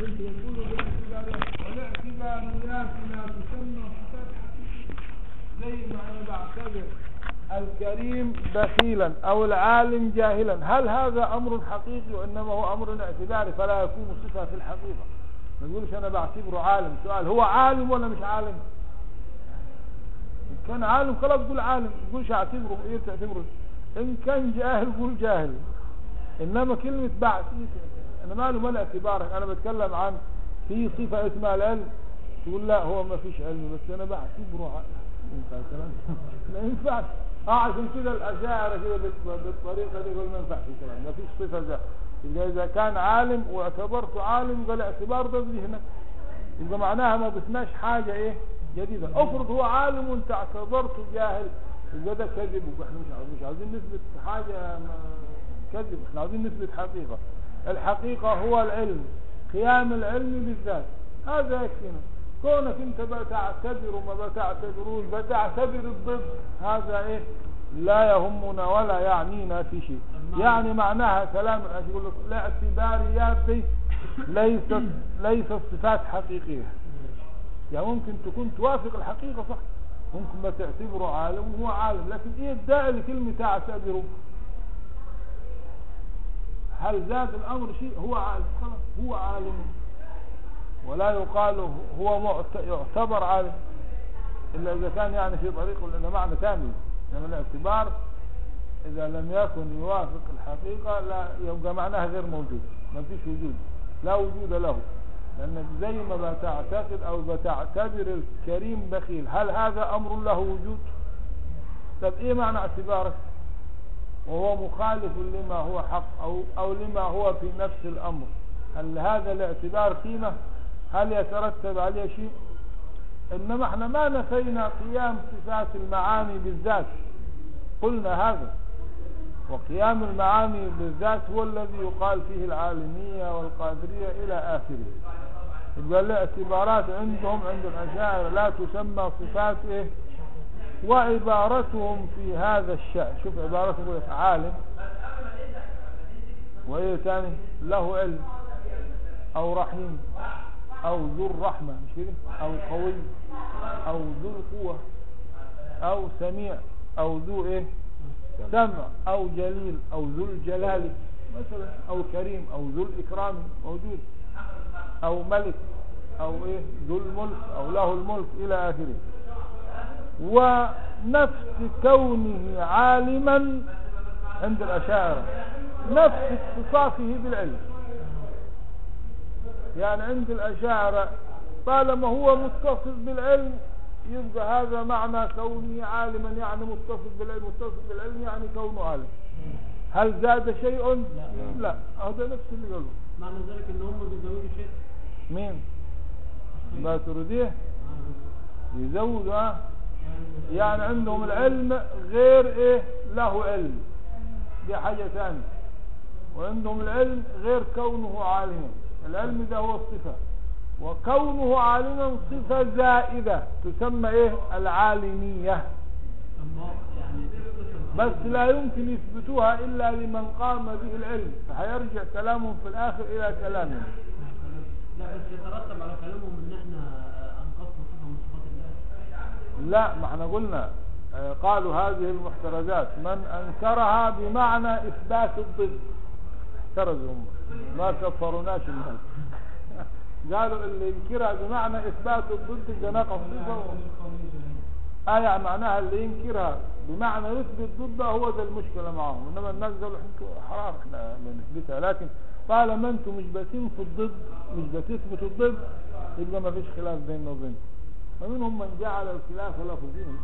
تسمى صفات زي ما أنا بعتبر الكريم بخيلا أو العالم جاهلا. هل هذا أمر حقيقي وإنما هو أمر اعتباري فلا يكون صفة في الحقيقة. ما تقولش أنا بعتبره عالم. سؤال هو عالم ولا مش عالم؟ ان كان عالم خلاص قول عالم. تقولش أعتبره إيه تعتبره إن كان جاهل قول جاهل. إنما كلمة بعث أنا ماله مال اعتبارك أنا بتكلم عن في صفة اسمها العلم. تقول لا هو ما فيش علم بس أنا بعتبره ينفع الكلام ما ينفعش. آه عشان كده الأشاعرة كده بال- بالطريقة دي يقول ما ينفعش الكلام. ما فيش صفة يبقى إذا كان عالم واعتبرته عالم يبقى الاعتبار ده هنا. يبقى معناها ما ضفناش حاجة إيه؟ جديدة. افرض هو عالم وانت اعتبرته جاهل يبقى ده كذب. وإحنا مش عاوزين مش عاوزين نثبت حاجة ما- كذب. إحنا عاوزين نثبت حقيقة. الحقيقة هو العلم قيام العلم بالذات. هذا يكفينا. كونك انت بتعتبر وما بتعتبروش بتعتبر الضد هذا إيه؟ لا يهمنا ولا يعنينا في شيء. يعني معناها كلام يقول لك الاعتباريات دي ليست ليست صفات حقيقية. يعني ممكن تكون توافق الحقيقة صح ممكن ما تعتبره عالم وهو عالم لكن إيه الداعي لكلمة تعتبره هل زاد الأمر شيء؟ هو عالم. هو عالم. ولا يقال هو يعتبر عالم. إلا إذا كان يعني في طريق ولا معنى ثاني. إنما الاعتبار إذا لم يكن يوافق الحقيقة لا يبقى معناها غير موجود. ما فيش وجود. لا وجود له. لأنك زي ما بتعتقد أو بتعتبر الكريم بخيل هل هذا أمر له وجود؟ طب إيه معنى اعتبارك وهو مخالف لما هو حق أو, أو لما هو في نفس الأمر. هل هذا الاعتبار قيمة هل يترتب عليه شيء؟ إنما إحنا ما نفينا قيام صفات المعاني بالذات. قلنا هذا. وقيام المعاني بالذات هو الذي يقال فيه العالمية والقادرية إلى آخره. يبقى الاعتبارات عندهم عند الأشاعرة لا تسمى صفات إيه وعبارتهم في هذا الشأن. شوف عبارتهم يقول لك عالم. وإيه تاني؟ له علم أو رحيم أو ذو الرحمة. مش كده؟ أو قوي أو ذو القوة أو سميع أو ذو إيه؟ سمع أو جليل أو ذو الجلال مثلا أو كريم أو ذو الإكرام موجود. أو ملك أو إيه؟ ذو الملك أو له الملك إلى آخره. ونفس كونه عالما عند الأشاعرة نفس اتصافه بالعلم. يعني عند الأشاعرة طالما هو متصف بالعلم يبقى هذا معنى كونه عالما يعني متصف بالعلم متصف بالعلم يعني كونه عالم. هل زاد شيء؟ لا. هذا نفس اللي قالوا معنى ذلك إن هم بيزودوا شيء؟ مين؟ ما تريديه؟ يزودوا آه يعني عندهم العلم غير إيه؟ له علم. دي حاجة ثانية. وعندهم العلم غير كونه عالما العلم ده هو الصفة. وكونه عالما صفة زائدة. تسمى إيه؟ العالمية. بس لا يمكن يثبتوها إلا لمن قام به العلم. فهيرجع كلامهم في الآخر إلى كلامهم لا بس يترتب على كلامهم إن إحنا انقصنا صفه من صفات الله لا ما إحنا قلنا آه، قالوا هذه المحترزات من أنكرها بمعنى إثبات الضد احترزوا هم. ما كفروناش الناس. قالوا اللي ينكرها بمعنى إثبات الضد ده صفه آية معناها اللي ينكرها بمعنى يثبت ضدها هو ده المشكلة معهم. إنما الناس قالوا أنتوا حرام إحنا بنثبتها لكن طالما أنتم مش في الضد مش بتثبتوا الضد يبقى ما فيش خلاف بيننا وبينكم. ومنهم من جعل الخلاف لفظهم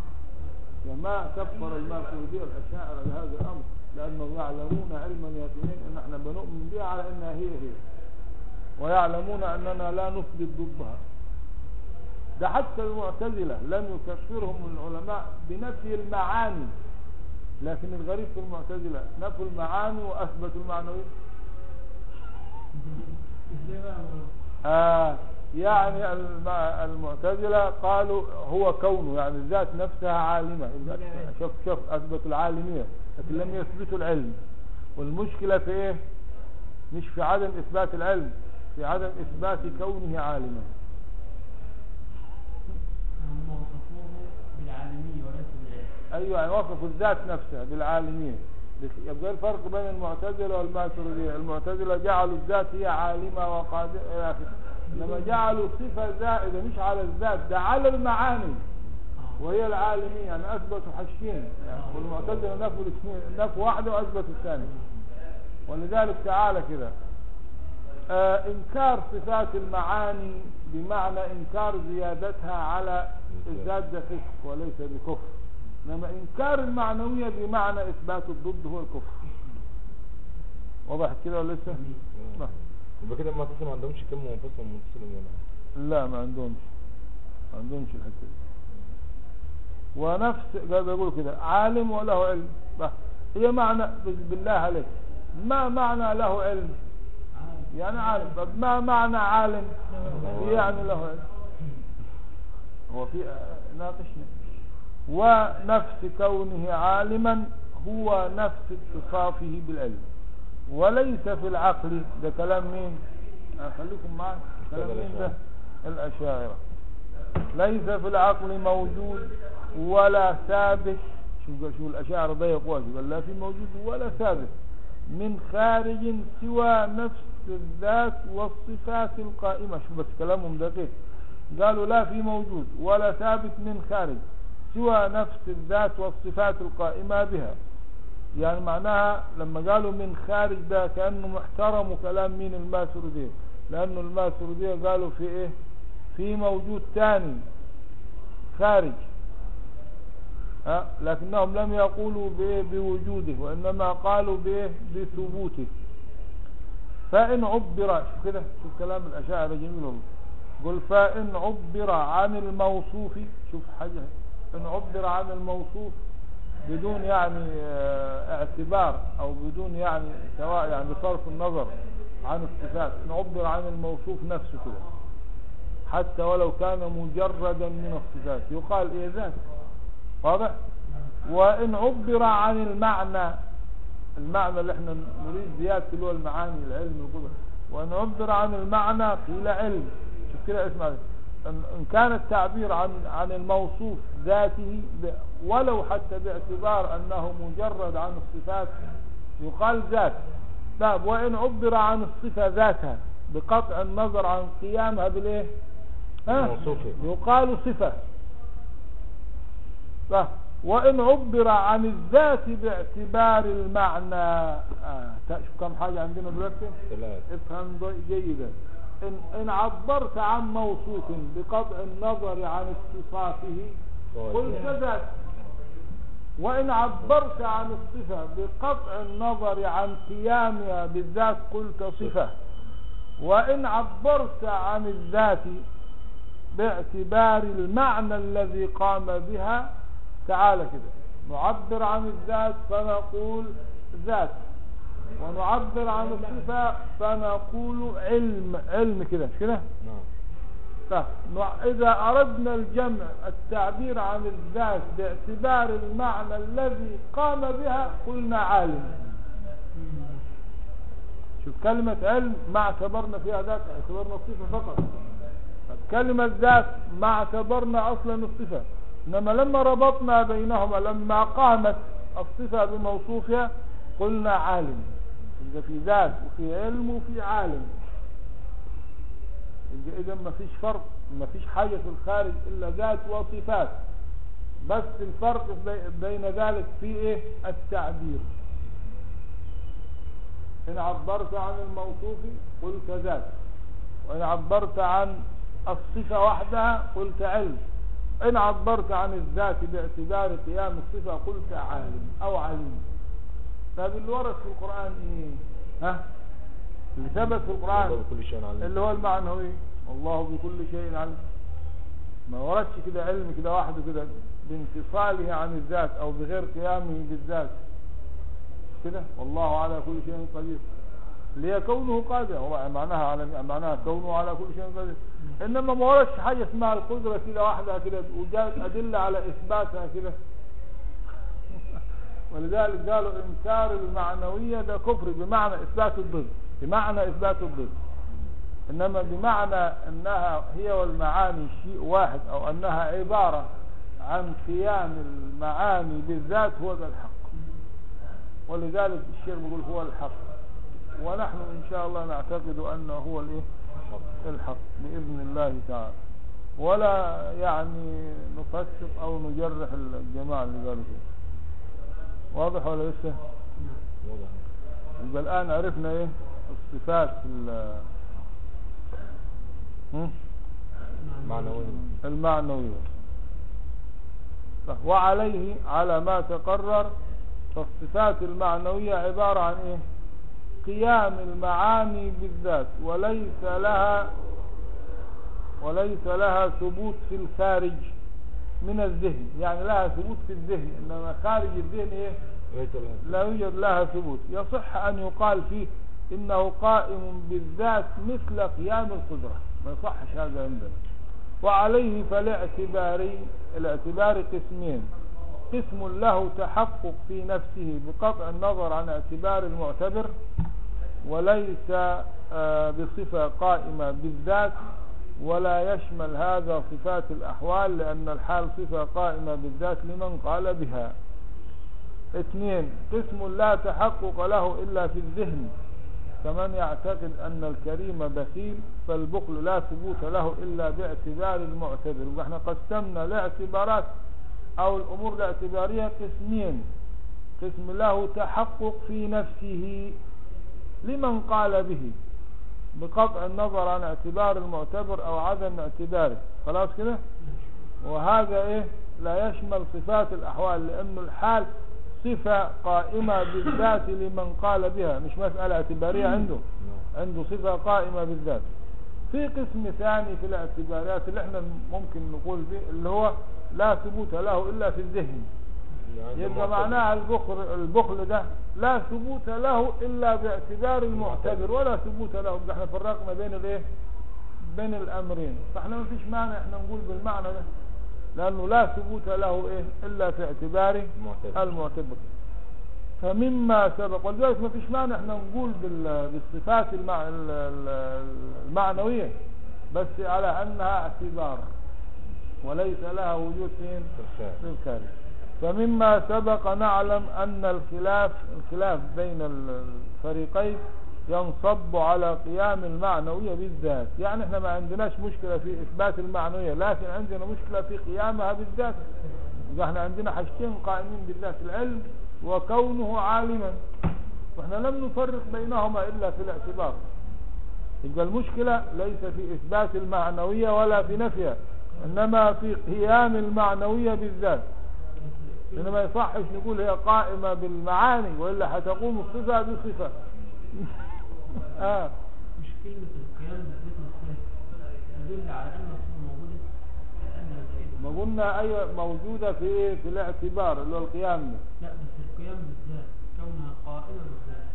وما كفر الماتريدية الأشاعرة لهذا الأمر لأنهم يعلمون علما يقينا أن إحنا بنؤمن بها على أنها هي هي. ويعلمون أننا لا نثبت ضدها. ده حتى المعتزلة لم يكفرهم العلماء بنفي المعاني. لكن الغريب في المعتزلة نفوا المعاني وأثبتوا المعنوية. آه. يعني الم- المعتزلة قالوا هو كونه يعني الذات نفسها عالمة. يبقى شوف شوف أثبتوا العالمية لكن لم يثبتوا العلم. والمشكلة في إيه؟ مش في عدم إثبات العلم في عدم إثبات كونه عالما. أيوة يعني وصفوا الذات نفسها بالعالمية. يبقى الفرق بين المعتزلة والماتريدية المعتزلة جعلوا الذات هي عالمة وقادرة إلى آخره إنما جعلوا صفة زائدة مش على الذات ده على المعاني. وهي العالمية يعني أثبتوا حاجتين يعني والمعتزلة نفوا الاثنين نفوا واحدة وأثبتوا الثانية. ولذلك تعالى كده. آه إنكار صفات المعاني بمعنى إنكار زيادتها على الذات ده فسق وليس بكفر. إنما إنكار المعنوية بمعنى إثبات الضد هو الكفر. واضح كده ولا لسه؟ يبقى كده المعتصم ما عندهمش كلمة منفصلة ومتصلة منها لا ما عندهمش. ما عندهمش الحتة دي. ونفس بيقولوا كده عالم وله علم. هي معنى بالله عليك. ما معنى له علم. يعني عالم. ما معنى عالم؟ يعني له علم. هو في ناقشنا ونفس كونه عالما هو نفس اتصافه بالعلم. وليس في العقل. ده كلام مين؟ خليكم معي كلام مين ده؟ الأشاعرة. ليس في العقل موجود ولا ثابت. شو شو الأشاعرة ضيق واجب قال لا في موجود ولا ثابت. من خارج سوى نفس الذات والصفات القائمة. شو بس كلامهم دقيق. قالوا لا في موجود ولا ثابت من خارج سوى نفس الذات والصفات القائمة بها. يعني معناها لما قالوا من خارج ده كأنه محترم كلام مين الماتريدية لأنه الماتريدية قالوا في إيه؟ في موجود ثاني خارج. ها؟ لكنهم لم يقولوا بإيه؟ بوجوده وإنما قالوا بإيه؟ بثبوته. فإن عبر شوف كده شوف كلام الأشاعرة جميل والله. قل فإن عبر عن الموصوف شوف حاجة إن عبر عن الموصوف بدون يعني آه، اعتبار أو بدون يعني سواء يعني بصرف النظر عن الصفات إن عبر عن الموصوف نفسه كده. حتى ولو كان مجردا من الصفات. يقال إيه ذات واضح؟ وإن عبر عن المعنى المعنى اللي إحنا نريد زيادة اللي هو المعاني العلم وكده. وإن عبر عن المعنى قيل علم. شوف كده اسمع. إن كان التعبير عن عن الموصوف ذاته ولو حتى باعتبار أنه مجرد عن الصفات يقال ذات. طيب وإن عبر عن الصفة ذاتها بقطع النظر عن قيامها بالإيه ها. يقال صفة. طيب وإن عبر عن الذات باعتبار المعنى. آه. شوف كم حاجة عندنا دلوقتي؟ ثلاث افهم جيدا. إن, إن عبرت عن موصوف بقطع النظر عن اتصافه قلت ذات وإن عبرت عن الصفة بقطع النظر عن قيامها بالذات قلت صفة. وإن عبرت عن الذات باعتبار المعنى الذي قام بها تعال كده. نعبر عن الذات فنقول ذات. ونعبر عن الصفة فنقول علم علم كده مش كده؟ نعم. طيب، إذا أردنا الجمع التعبير عن الذات باعتبار المعنى الذي قام بها قلنا عالم شوف كلمة علم ما اعتبرنا فيها ذات اعتبرنا الصفة فقط. طب كلمة ذات ما اعتبرنا أصلا الصفة. إنما لما ربطنا بينهما لما قامت الصفة بموصوفها قلنا عالم إذا في ذات وفي علم وفي عالم. إذا ما فيش فرق ما فيش حاجة في الخارج إلا ذات وصفات. بس الفرق بي- بين ذلك في إيه؟ التعبير. إن عبرت عن الموصوف قلت ذات وإن عبرت عن الصفة وحدها قلت علم. إن عبرت عن الذات باعتبار قيام الصفة قلت عالم أو عليم طيب اللي ورد في القرآن إيه؟ ها؟ اللي ثبت في القرآن. الله بكل شيء عليم اللي هو المعنوي والله بكل شيء عليم ما وردش كده علم كده وحده كده بانفصاله عن الذات أو بغير قيامه بالذات. كده؟ والله على كل شيء قدير. ليكونه قادر؟ هو معناها على معناها كونه على كل شيء قدير. إنما ما وردش حاجة اسمها القدرة كده واحدة كده وجاءت أدلة على إثباتها كده. ولذلك قالوا إنكار المعنوية ده كفر بمعنى إثبات الضد بمعنى إثبات الضد. إنما بمعنى إنها هي والمعاني شيء واحد أو إنها عبارة عن قيام المعاني بالذات هو ذا الحق. ولذلك الشيخ بيقول هو الحق. ونحن إن شاء الله نعتقد أنه هو الإيه؟ الحق بإذن الله تعالى. ولا يعني نفسق أو نجرح الجماعة اللي قالوا كده. واضح ولا لسه؟ واضح يبقى الآن عرفنا إيه؟ الصفات ال- هم؟ معنويا المعنوية. وعليه على ما تقرر فالصفات المعنوية عبارة عن إيه؟ قيام المعاني بالذات وليس لها وليس لها ثبوت في الخارج. من الذهن يعني لها ثبوت في الذهن إنما خارج الذهن لها لا يوجد لها ثبوت. يصح أن يقال فيه إنه قائم بالذات مثل قيام القدرة. ما يصحش هذا عندنا. وعليه فالاعتبار الاعتبار قسمين. قسم له تحقق في نفسه بقطع النظر عن اعتبار المعتبر وليس آه، بصفة قائمة بالذات ولا يشمل هذا صفات الأحوال لأن الحال صفة قائمة بالذات لمن قال بها. اثنين قسم لا تحقق له إلا في الذهن. كمن يعتقد أن الكريم بخيل فالبخل لا ثبوت له إلا باعتبار المعتبر. وإحنا قسمنا الاعتبارات أو الأمور الاعتبارية قسمين. قسم له تحقق في نفسه لمن قال به. بقطع النظر عن اعتبار المعتبر أو عدم اعتباره. خلاص كده؟ وهذا إيه؟ لا يشمل صفات الأحوال لأنه الحال صفة قائمة بالذات لمن قال بها. مش مسألة اعتبارية عنده. عنده صفة قائمة بالذات. في قسم ثاني في الاعتبارات اللي إحنا ممكن نقول به اللي هو لا ثبوت له إلا في الذهن. يبقى. معناها البخل, البخل ده لا ثبوت له إلا باعتبار المعتبر ولا ثبوت له ده إحنا فرقنا بين الإيه بين الأمرين فإحنا ما فيش معنى إحنا نقول بالمعنى ده لأنه لا ثبوت له إيه إلا في اعتبار معتبر. المعتبر فمما سبق ولذلك ما فيش معنى إحنا نقول بال- بالصفات المع... ال- ال- المعنوية بس على أنها اعتبار وليس لها وجود فين. في الخارج فمما سبق نعلم أن الخلاف الخلاف بين الفريقين ينصب على قيام المعنوية بالذات. يعني إحنا ما عندناش مشكلة في إثبات المعنوية لكن عندنا مشكلة في قيامها بالذات. إحنا عندنا حاجتين قائمين بالذات العلم وكونه عالما. وإحنا لم نفرق بينهما إلا في الاعتبار. يبقى المشكلة ليس في إثبات المعنوية ولا في نفيها إنما في قيام المعنوية بالذات. لأن ما يصحش نقول هي قائمة بالمعاني وإلا هتقوم الصفة بصفة آه. مش كلمة القيام بالذات نفسها تدل على أن الصفة موجودة ما قلنا أي موجودة في إيه؟ في الاعتبار اللي هو القيام. لا بس القيام بالذات كونها قائمة بالذات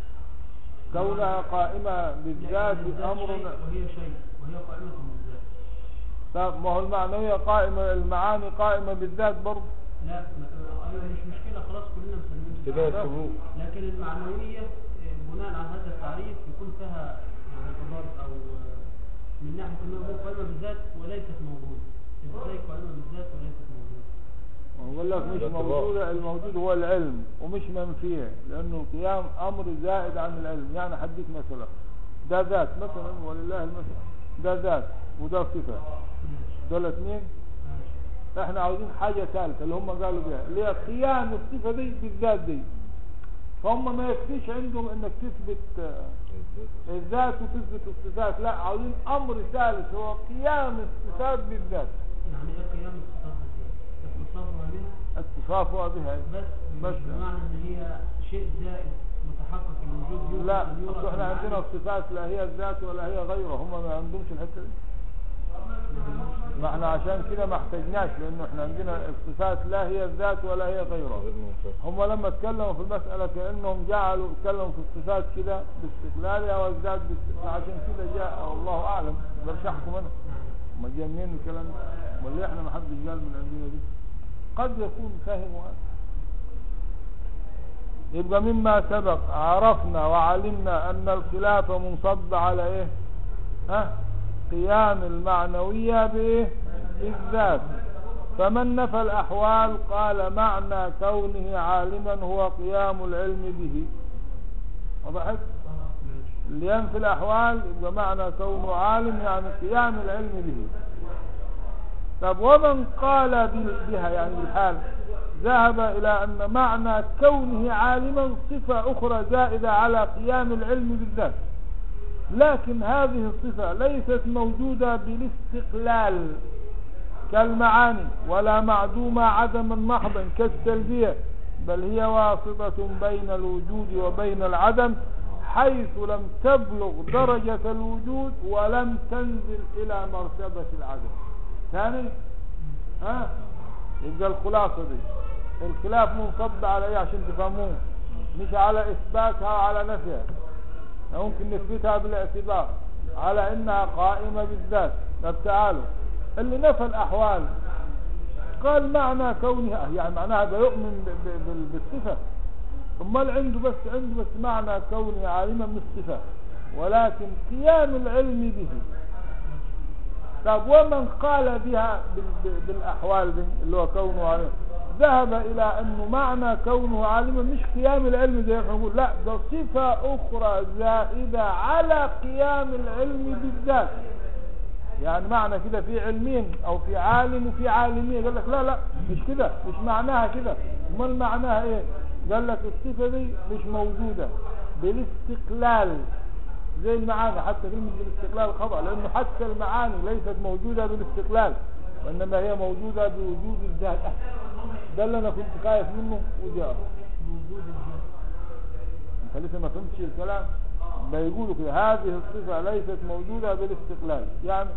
كونها قائمة بالذات أمر وهي شيء وهي قائمة بالذات طب ما هو المعنوية قائمة المعاني قائمة بالذات برضه لا مش مشكلة خلاص كلنا مسلمين. لكن المعنوية بناء على هذا التعريف يكون فيها يعني تضاد أو من ناحية أنها هو قائمة بالذات وليست موجودة. إزاي قائمة بالذات وليست موجودة؟ ويقول لك مش. موجودة الموجود هو العلم ومش منفية لأنه القيام أمر زائد عن العلم. يعني حديث مثلا ده ذات مثلا ولله المثل ده ذات وده صفة. دول اثنين ماشي إحنا عاوزين حاجة ثالثة اللي هم قالوا بها اللي هي قيام الصفة دي بالذات دي. فهم ما يكفيش عندهم إنك تثبت آه، الذات وتثبت الصفات لا عاوزين أمر ثالث هو قيام الصفات بالذات. يعني إيه قيام الصفات بالذات؟ اتصافها بها اتصافها بها بس بس. بمعنى إن هي شيء زائد متحقق الوجود لا إحنا. عندنا الصفات لا هي الذات ولا هي غيره هم ما عندهمش الحتة دي. ما إحنا عشان كده ما احتاجناش لأنه إحنا عندنا الصفات لا هي الذات ولا هي غيره. غير منفصل. هم لما اتكلموا في المسألة كأنهم جعلوا اتكلموا في الصفات كده باستقلالها والذات باستقلالها عشان كده جاء الله أعلم. مقدرش أحكم أنا. ما جاء منين الكلام ده؟ ولا إحنا ما حدش قال من عندنا دي؟ قد يكون فاهم يبقى مما سبق عرفنا وعلمنا أن الخلاف منصب على إيه؟ ها؟ قيام المعنوية بإيه بالذات. فمن نفى الأحوال قال معنى كونه عالما هو قيام العلم به. وضحت اللي ينفي الأحوال يبقى معنى كونه عالم يعني قيام العلم به. طب ومن قال بها يعني بالحال ذهب إلى أن معنى كونه عالما صفة أخرى زائدة على قيام العلم بالذات. لكن هذه الصفة ليست موجودة بالاستقلال كالمعاني ولا معدومة عدما محضا كالسلبية بل هي واسطة بين الوجود وبين العدم حيث لم تبلغ درجة الوجود ولم تنزل إلى مرتبة العدم. ثاني ها؟ يبقى الخلاصة دي. الخلاف منصب على إيه عشان تفهموه؟ مش على إثباتها وعلى نفيها. ممكن نثبتها بالاعتبار على إنها قائمة بالذات. طب تعالوا اللي نفى الاحوال قال معنى كونها يعني معناها ده يؤمن بالصفة. أمال عنده بس عنده بس معنى كونه عالما من الصفة ولكن قيام العلم به. طب ومن قال بها بالأحوال دي اللي هو كونه عالما ذهب إلى انه معنى كونه عالما مش قيام العلم زي ما نقول لا ده صفة أخرى زائدة على قيام العلم بالذات. يعني معنى كده في علمين أو في عالم وفي عالمية قال لك لا لا مش كده مش معناها كده. أمال معناها إيه؟ قال لك الصفة دي مش موجودة. بالاستقلال. زي المعاني حتى كلمة بالاستقلال خطأ لأنه حتى المعاني ليست موجودة بالاستقلال وإنما هي موجودة بوجود الذات. ده اللي أنا كنت خايف منه وجاء أنت لسه ما فهمتش الكلام؟ بيقولوا كده هذه الصفة ليست موجودة بالاستقلال. يعني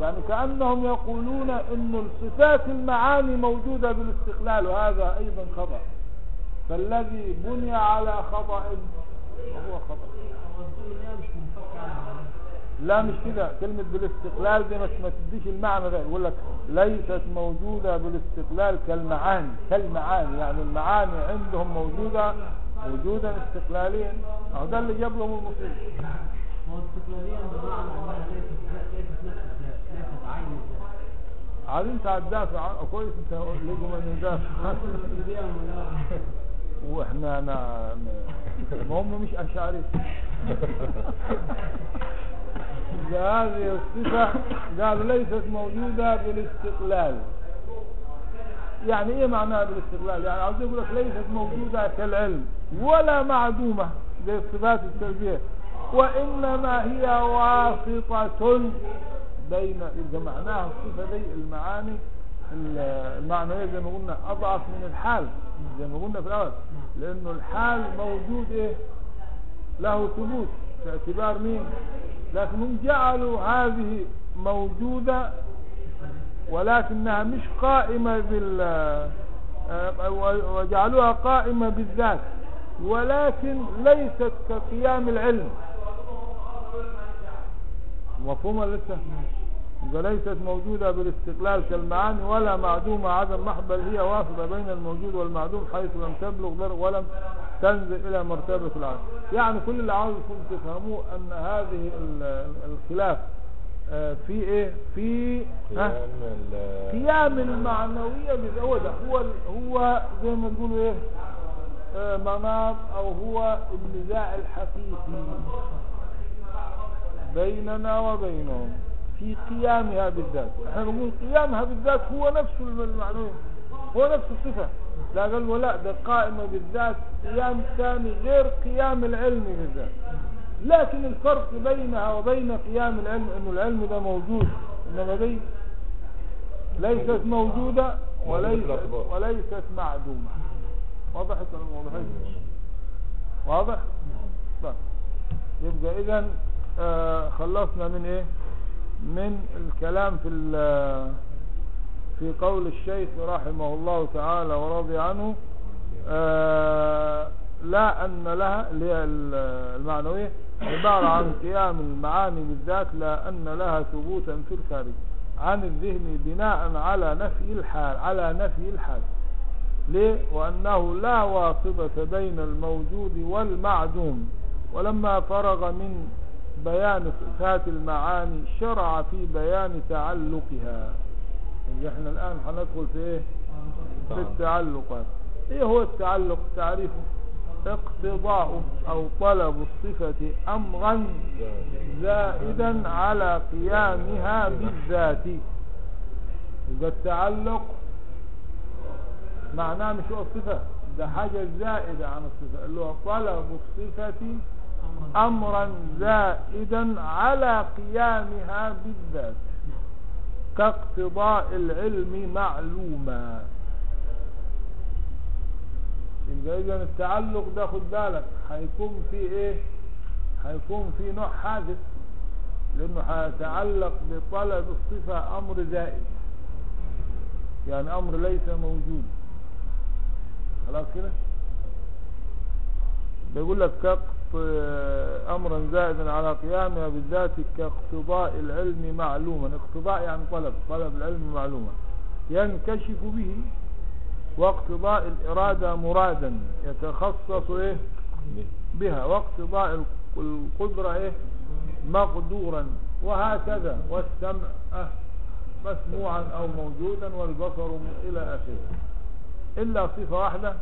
يعني كأنهم يقولون إن الصفات المعاني موجودة بالاستقلال وهذا أيضا خطأ. فالذي بني على خطأ فهو خطأ. لا مش كده. كلمة بالاستقلال دي ما ما تديش المعنى ده. يقول لك ليست موجودة بالاستقلال كالمعاني. كالمعاني. يعني المعاني عندهم موجودة وجودا استقلاليا. أهو ده اللي جاب لهم المصيبة هو استقلاليا بمعنى إنها ليست ليست نفس الذات ليست عين الذات. عاد أنت هتدافع عن- كويس أنت لقوا من يدافع وإحنا أنا ما هم مش اشعري هذه الصفة قالوا ليست موجودة بالاستقلال. يعني إيه معناها بالاستقلال؟ يعني عاوز يقول لك ليست موجودة كالعلم ولا معدومة زي الصفات وإنما هي واسطة بين إذا معناها الصفة دي المعاني المعنوية زي ما قلنا أضعف من الحال زي ما قلنا في الأول لأنه الحال موجود إيه؟ له ثبوت. باعتبار مين؟ لكنهم جعلوا هذه موجودة ولكنها مش قائمة بال وجعلوها قائمة بالذات ولكن ليست كقيام العلم. مفهومة لسه؟ يبقى ليست موجودة بالاستقلال كالمعاني ولا معدومة عدم محض بل هي واسطة بين الموجود والمعدوم حيث لم تبلغ ولم تنزل إلى مرتبة العالم يعني كل اللي عاوزكم تفهموه أن هذه ال- الخلاف آه، في إيه؟ في ها؟ قيام ال- قيام المعنوية بال- هو ده هو هو زي ما تقولوا إيه؟ آه، مناط أو هو النزاع الحقيقي بيننا وبينهم في قيامها بالذات إحنا نقول قيامها بالذات هو نفسه المعنوي هو نفس الصفة. لا قال لا ده قائمة بالذات قيام ثاني غير قيام العلم بالذات. لكن الفرق بينها وبين قيام العلم إنه العلم ده موجود. إنما دي ليست موجودة وليست. وليست معدومة. وضحت ولا واضح. طيب. يبقى اذا آه خلصنا من إيه؟ من الكلام في في قول الشيخ رحمه الله تعالى ورضي عنه آه لا أن لها المعنوية عبارة عن قيام المعاني بالذات لا أن لها ثبوتا في الخارج عن الذهن بناء على نفي الحال على نفي الحال. ليه؟ وأنه لا واسطة بين الموجود والمعدوم. ولما فرغ من بيان صفات المعاني شرع في بيان تعلقها. إحنا الآن هندخل في إيه؟ في التعلقات. إيه هو التعلق؟ تعريفه اقتضاء أو طلب الصفة أمرا زائدا على قيامها بالذات. يبقى التعلق معناه مش هو الصفة ده حاجة زائدة عن الصفة اللي هو طلب الصفة أمرا زائدا على قيامها بالذات. كاقتضاء العلم معلوما. يبقى إذا التعلق ده خد بالك هيكون في إيه؟ هيكون في نوع حادث لأنه هيتعلق بطلب الصفة أمر زائد. يعني أمر ليس موجود. خلاص كده؟ بيقول لك كاقت امرا زائدا على قيامها بالذات كاقتضاء العلم معلوما. اقتضاء يعني طلب طلب العلم معلوما. ينكشف به واقتضاء الإرادة مرادا يتخصص إيه؟ بها. واقتضاء القدرة إيه؟ مقدورا. وهكذا والسمع أه مسموعا أو موجودا والبصر إلى آخره. إلا صفة واحدة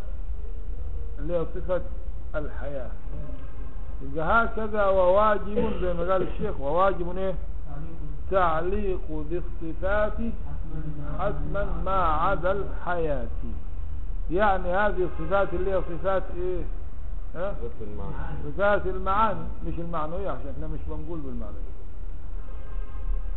اللي هي صفة الحياة. هكذا وواجب زي ما قال الشيخ وواجب إيه؟ تعليق ذي الصفات حتما ما عدا الحياة. يعني هذه الصفات اللي هي صفات إيه؟ ها؟ صفات المعاني. مش المعنوية عشان إحنا مش بنقول بالمعنى.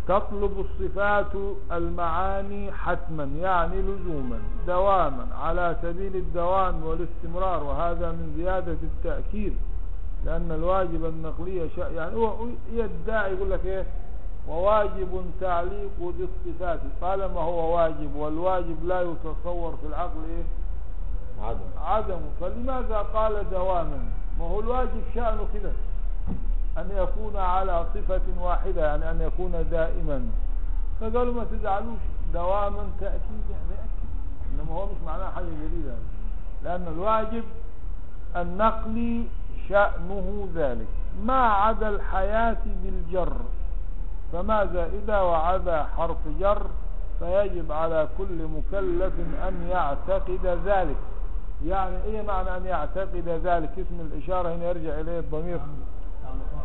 تطلب الصفات المعاني حتما يعني لزوما دواما على سبيل الدوام والاستمرار وهذا من زيادة التأكيد. لأن الواجب النقلية شيء يعني هو يدعي يقول لك إيه؟ وواجب تعليق ذي الصفات. قال ما هو واجب والواجب لا يتصور في العقل إيه؟ عدم. عدمه فلماذا قال دواما؟ ما هو الواجب شأنه كده. أن يكون على صفة واحدة يعني أن يكون دائما. فقالوا ما تزعلوش. دواما تأكيد يعني أكيد. إنما هو مش معناه حاجة جديدة. لأن الواجب النقل شأنه ذلك. ما عدا الحياة بالجر فماذا إذا وعدا حرف جر؟ فيجب على كل مكلف أن يعتقد ذلك. يعني إيه معنى أن يعتقد ذلك؟ اسم الإشارة هنا يرجع إليه الضمير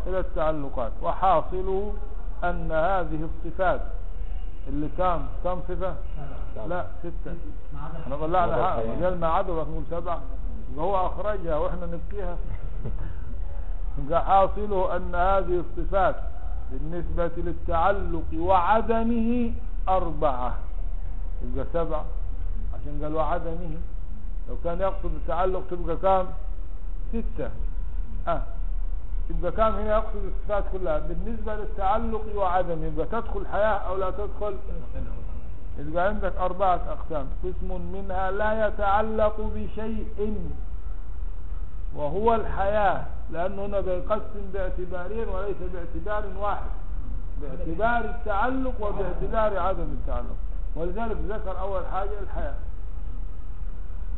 إلى التعلقات. وحاصله أن هذه الصفات اللي كان كم صفة؟ لا ستة. إحنا طلعنا. قال ما عدوا نقول سبعة. يبقى هو أخرجها وإحنا نبقيها. حاصله أن هذه الصفات بالنسبة للتعلق وعدمه أربعة. يبقى سبعة. عشان قال وعدمه. لو كان يقصد التعلق تبقى كام؟ ستة. آه. يبقى كام هنا يقصد الصفات كلها؟ بالنسبة للتعلق وعدم يبقى تدخل حياة أو لا تدخل؟ يبقى عندك أربعة أقسام. قسم منها لا يتعلق بشيء. وهو الحياة لأنه هنا بيقسم باعتبارين وليس باعتبار واحد. باعتبار التعلق وباعتبار عدم التعلق. ولذلك ذكر أول حاجة الحياة.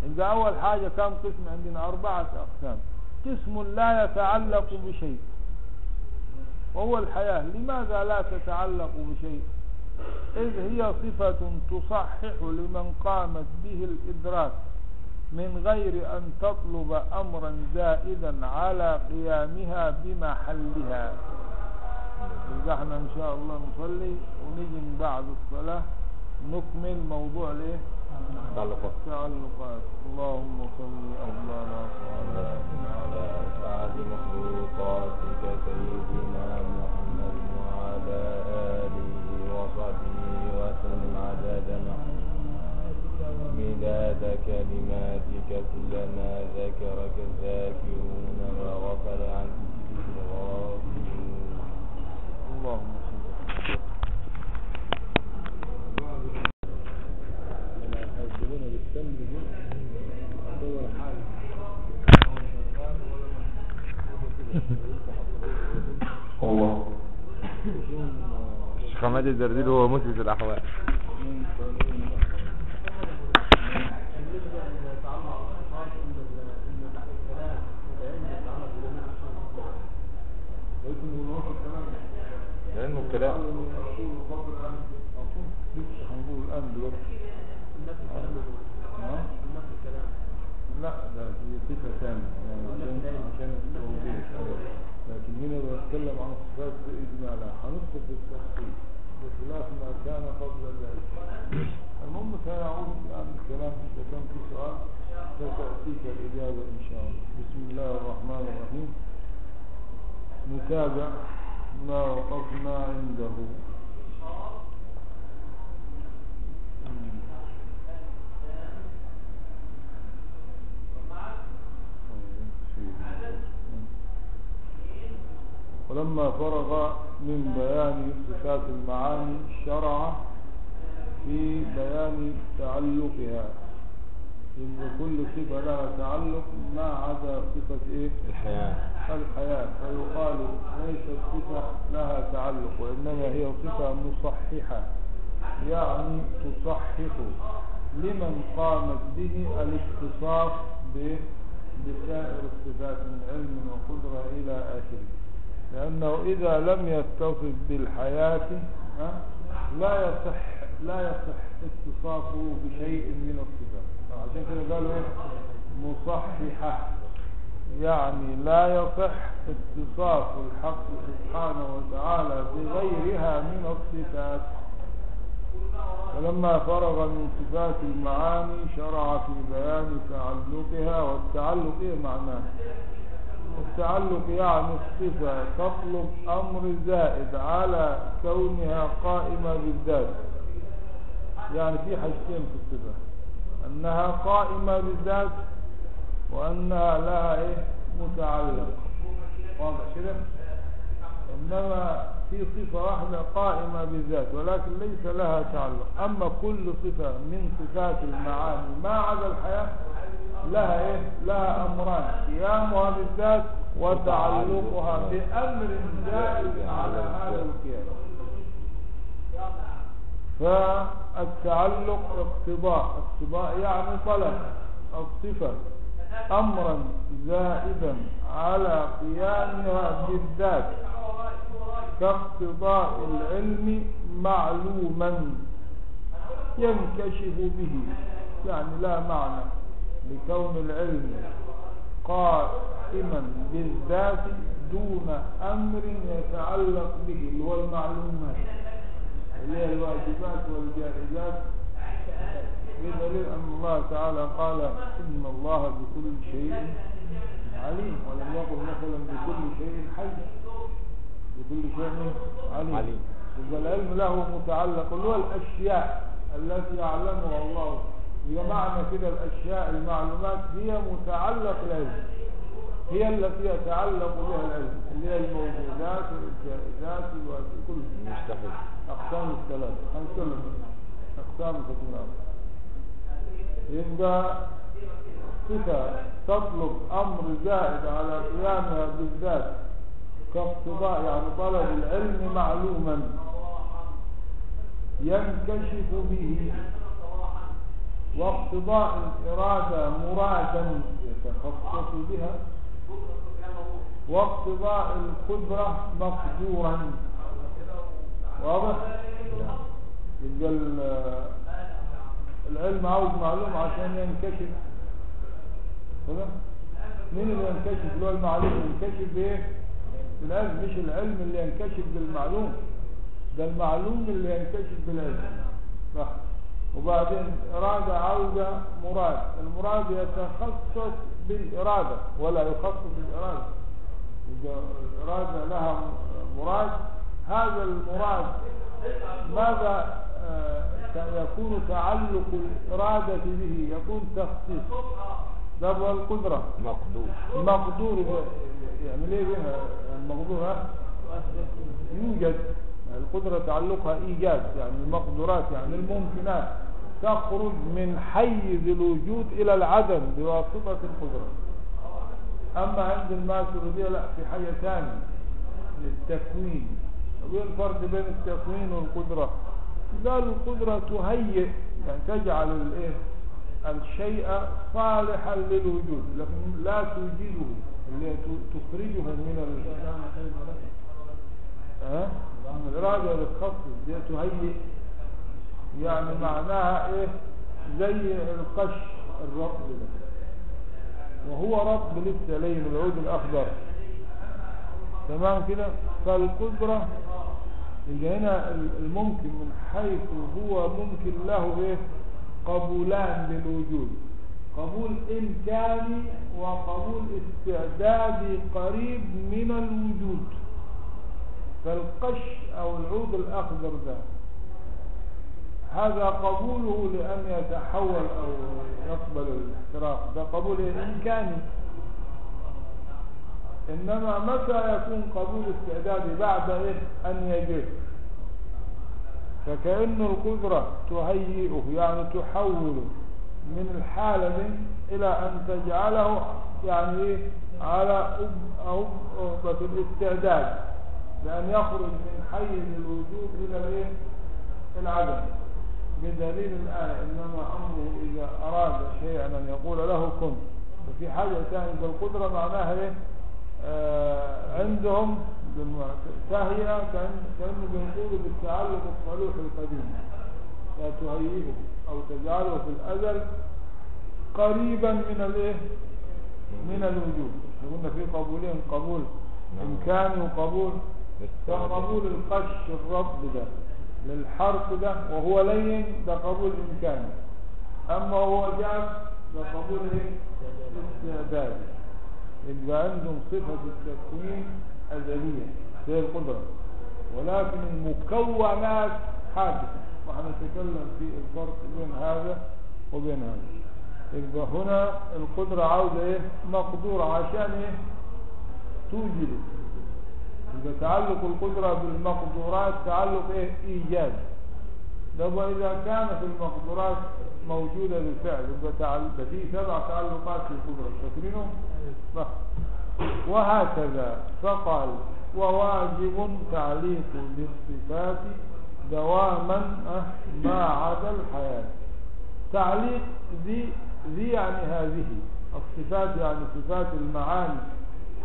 يبقى أول حاجة كم قسم؟ عندنا أربعة أقسام. قسم لا يتعلق بشيء. وهو الحياة. لماذا لا تتعلق بشيء؟ إذ هي صفة تصحح لمن قامت به الإدراك. من غير أن تطلب أمرا زائدا على قيامها بمحلها. إحنا إن شاء الله نصلي ونيجي من بعد الصلاة نكمل موضوع الايه تعلقات. تعلقات. اللهم صل أفضل صلاة على أسعد مخلوقاتك سيدنا محمد وعلى آله وصحبه مداد كلماتك كلما ذكرك الذاكرون وغفل عن ذكره الغافلون اللهم الله. الشيخ حماد الزرديل هو مثبت الأحوال. العلم والكلام لسه هنقول الآن دلوقتي لا ده دي صفة ثانية. يعني عشان عشان التوضيح لكن هنا بنتكلم عن الصفات بإجمالها هندخل في التفصيل بخلاف ما كان قبل ذلك. المهم سيعود يعني الكلام إذا كان في سؤال. ستأتيك الإجابة إن شاء الله. بسم الله الرحمن الرحيم. نتابع ما وقفنا عنده. ولما فرغ من بيان صفات المعاني شرع في بيان تعلقها إن كل صفة لها تعلق ما عدا صفة إيه؟ الحياة الحياة فيقال ليست صفة لها تعلق وإنما هي صفة مصححة يعني تصحح لمن قامت به الاتصاف ب- بسائر الصفات من علم وقدرة إلى آخره. لأنه إذا لم يتصف بالحياة لا يصح لا يصح اتصافه بشيء من الصفات. عشان كده قالوا إيه؟ مصححة. يعني لا يصح اتصاف الحق سبحانه وتعالى بغيرها من الصفات. فلما فرغ من صفات المعاني شرع في بيان تعلقها والتعلق إيه معناه؟ التعلق يعني الصفة تطلب أمر زائد على كونها قائمة بالذات. يعني في حاجتين في الصفة. أنها قائمة بالذات وأنها لها إيه متعلق. واضح كده؟ إنما في صفة واحدة قائمة بالذات ولكن ليس لها تعلق. أما كل صفة من صفات المعاني ما عدا الحياة لها إيه؟ لها أمران قيامها بالذات وتعلقها بأمر زائد على هذا القيام فالتعلق اقتضاء اقتضاء يعني طلب الصفة. أمرا زائدا على قيامها بالذات كاقتضاء العلم معلوما ينكشف به. يعني لا معنى لكون العلم قائما بالذات دون أمر يتعلق به. اللي هو المعلومات اللي هي الواجبات والجائزات. بدليل أن الله تعالى قال إن الله بكل شيء عليم ولم يقل مثلا بكل شيء حي. بكل شيء عليم, عليم. العلم له متعلق اللي هو الأشياء التي يعلمها الله. هي معنى كده الأشياء المعلومات هي متعلق العلم هي التي يتعلق بها العلم. اللي هي الموجودات والجائزات والواجبات كل مستحيل. أقسام الثلاثة. هنتكلم أقسام الثلاثة يبقى صفة تطلب أمر زائد على قيامها بالذات كاقتضاء يعني طلب العلم معلوما ينكشف به واقتضاء الإرادة مرادا يتخصص بها واقتضاء القدرة مقدورا واضح؟ يبقى ال- العلم عاوز معلوم عشان ينكشف. كده مين اللي ينكشف؟ اللي هو المعلوم ينكشف بإيه؟ بالعلم مش العلم اللي ينكشف بالمعلوم. ده المعلوم اللي ينكشف بالعلم. صح وبعدين إرادة عاوزة مراد. المراد يتخصص بالإرادة ولا يخصص بالإرادة إذا الإرادة لها مراد هذا المراد ماذا يكون تعلق الإرادة به يكون تخصيص. ده هو القدرة. مقدور. مقدور. ب- يعني ليه بها؟ المقدور؟ يوجد. القدرة تعلقها إيجاد يعني المقدورات يعني الممكنات. تخرج من حيز الوجود إلى العدم بواسطة القدرة. أما عند الماتريدية لا في حاجة ثانية. للتكوين. وين الفرق بين التكوين والقدرة؟ لا القدرة تهيئ يعني تجعل الإيه؟ الشيء صالحا للوجود لكن لا توجده اللي تخرجه من ال... الإرادة بتخصص دي تهيئ يعني معناها إيه؟ زي القش الرطب ده. وهو رطب لسه لين العود الأخضر. تمام كده؟ فالقدرة يبقى هنا الممكن من حيث هو ممكن له إيه؟ قبولان للوجود. قبول إمكاني وقبول استعدادي قريب من الوجود. فالقش أو العود الأخضر ده. هذا قبوله لأن يتحول أو يقبل الاحتراق. ده قبول إمكاني إنما متى يكون قبول استعدادي بعد إيه؟ أن يجب فكأن القدرة تهيئه يعني تحوله من الحالة إلى أن تجعله يعني إيه؟ على أهبة الاستعداد. لأن يخرج من حيز الوجود إلى الإيه العدم. بدليل الآية إنما أمره إذا أراد شيئا أن يقول له كن. وفي حاجة ثانية بالقدرة معناها إيه؟ عندهم بالم- تهيئة كأن كأنه بيقولوا بالتعلق الصالوح القديم. لا تهيئه أو تجعله في الأزل قريبا من الإيه من الوجود. قلنا في قبولين قبول نعم. إمكاني وقبول. فقبول القش الرب ده للحرف ده وهو لين ده قبول إمكاني. أما هو جاف ده قبول إيه؟ استعدادي يبقى عندهم صفة التكوين أزلية زي القدرة. ولكن المكونات حادثة. وهنتكلم في الفرق بين هذا وبين هذا. يبقى هنا القدرة عاوزة إيه؟ مقدورة. عشان إيه؟ توجد. يبقى تعلق القدرة بالمقدورات تعلق إيه؟ إيجاد. ده بقى إذا كان في المقدورات موجودة بالفعل يبقى في سبع تعلقات في القدرة. فاكرينهم؟ وهكذا فقال وواجب تعليق بالصفات دواما ما عدا الحياة. تعليق ذي ذي يعني هذه الصفات يعني صفات المعاني.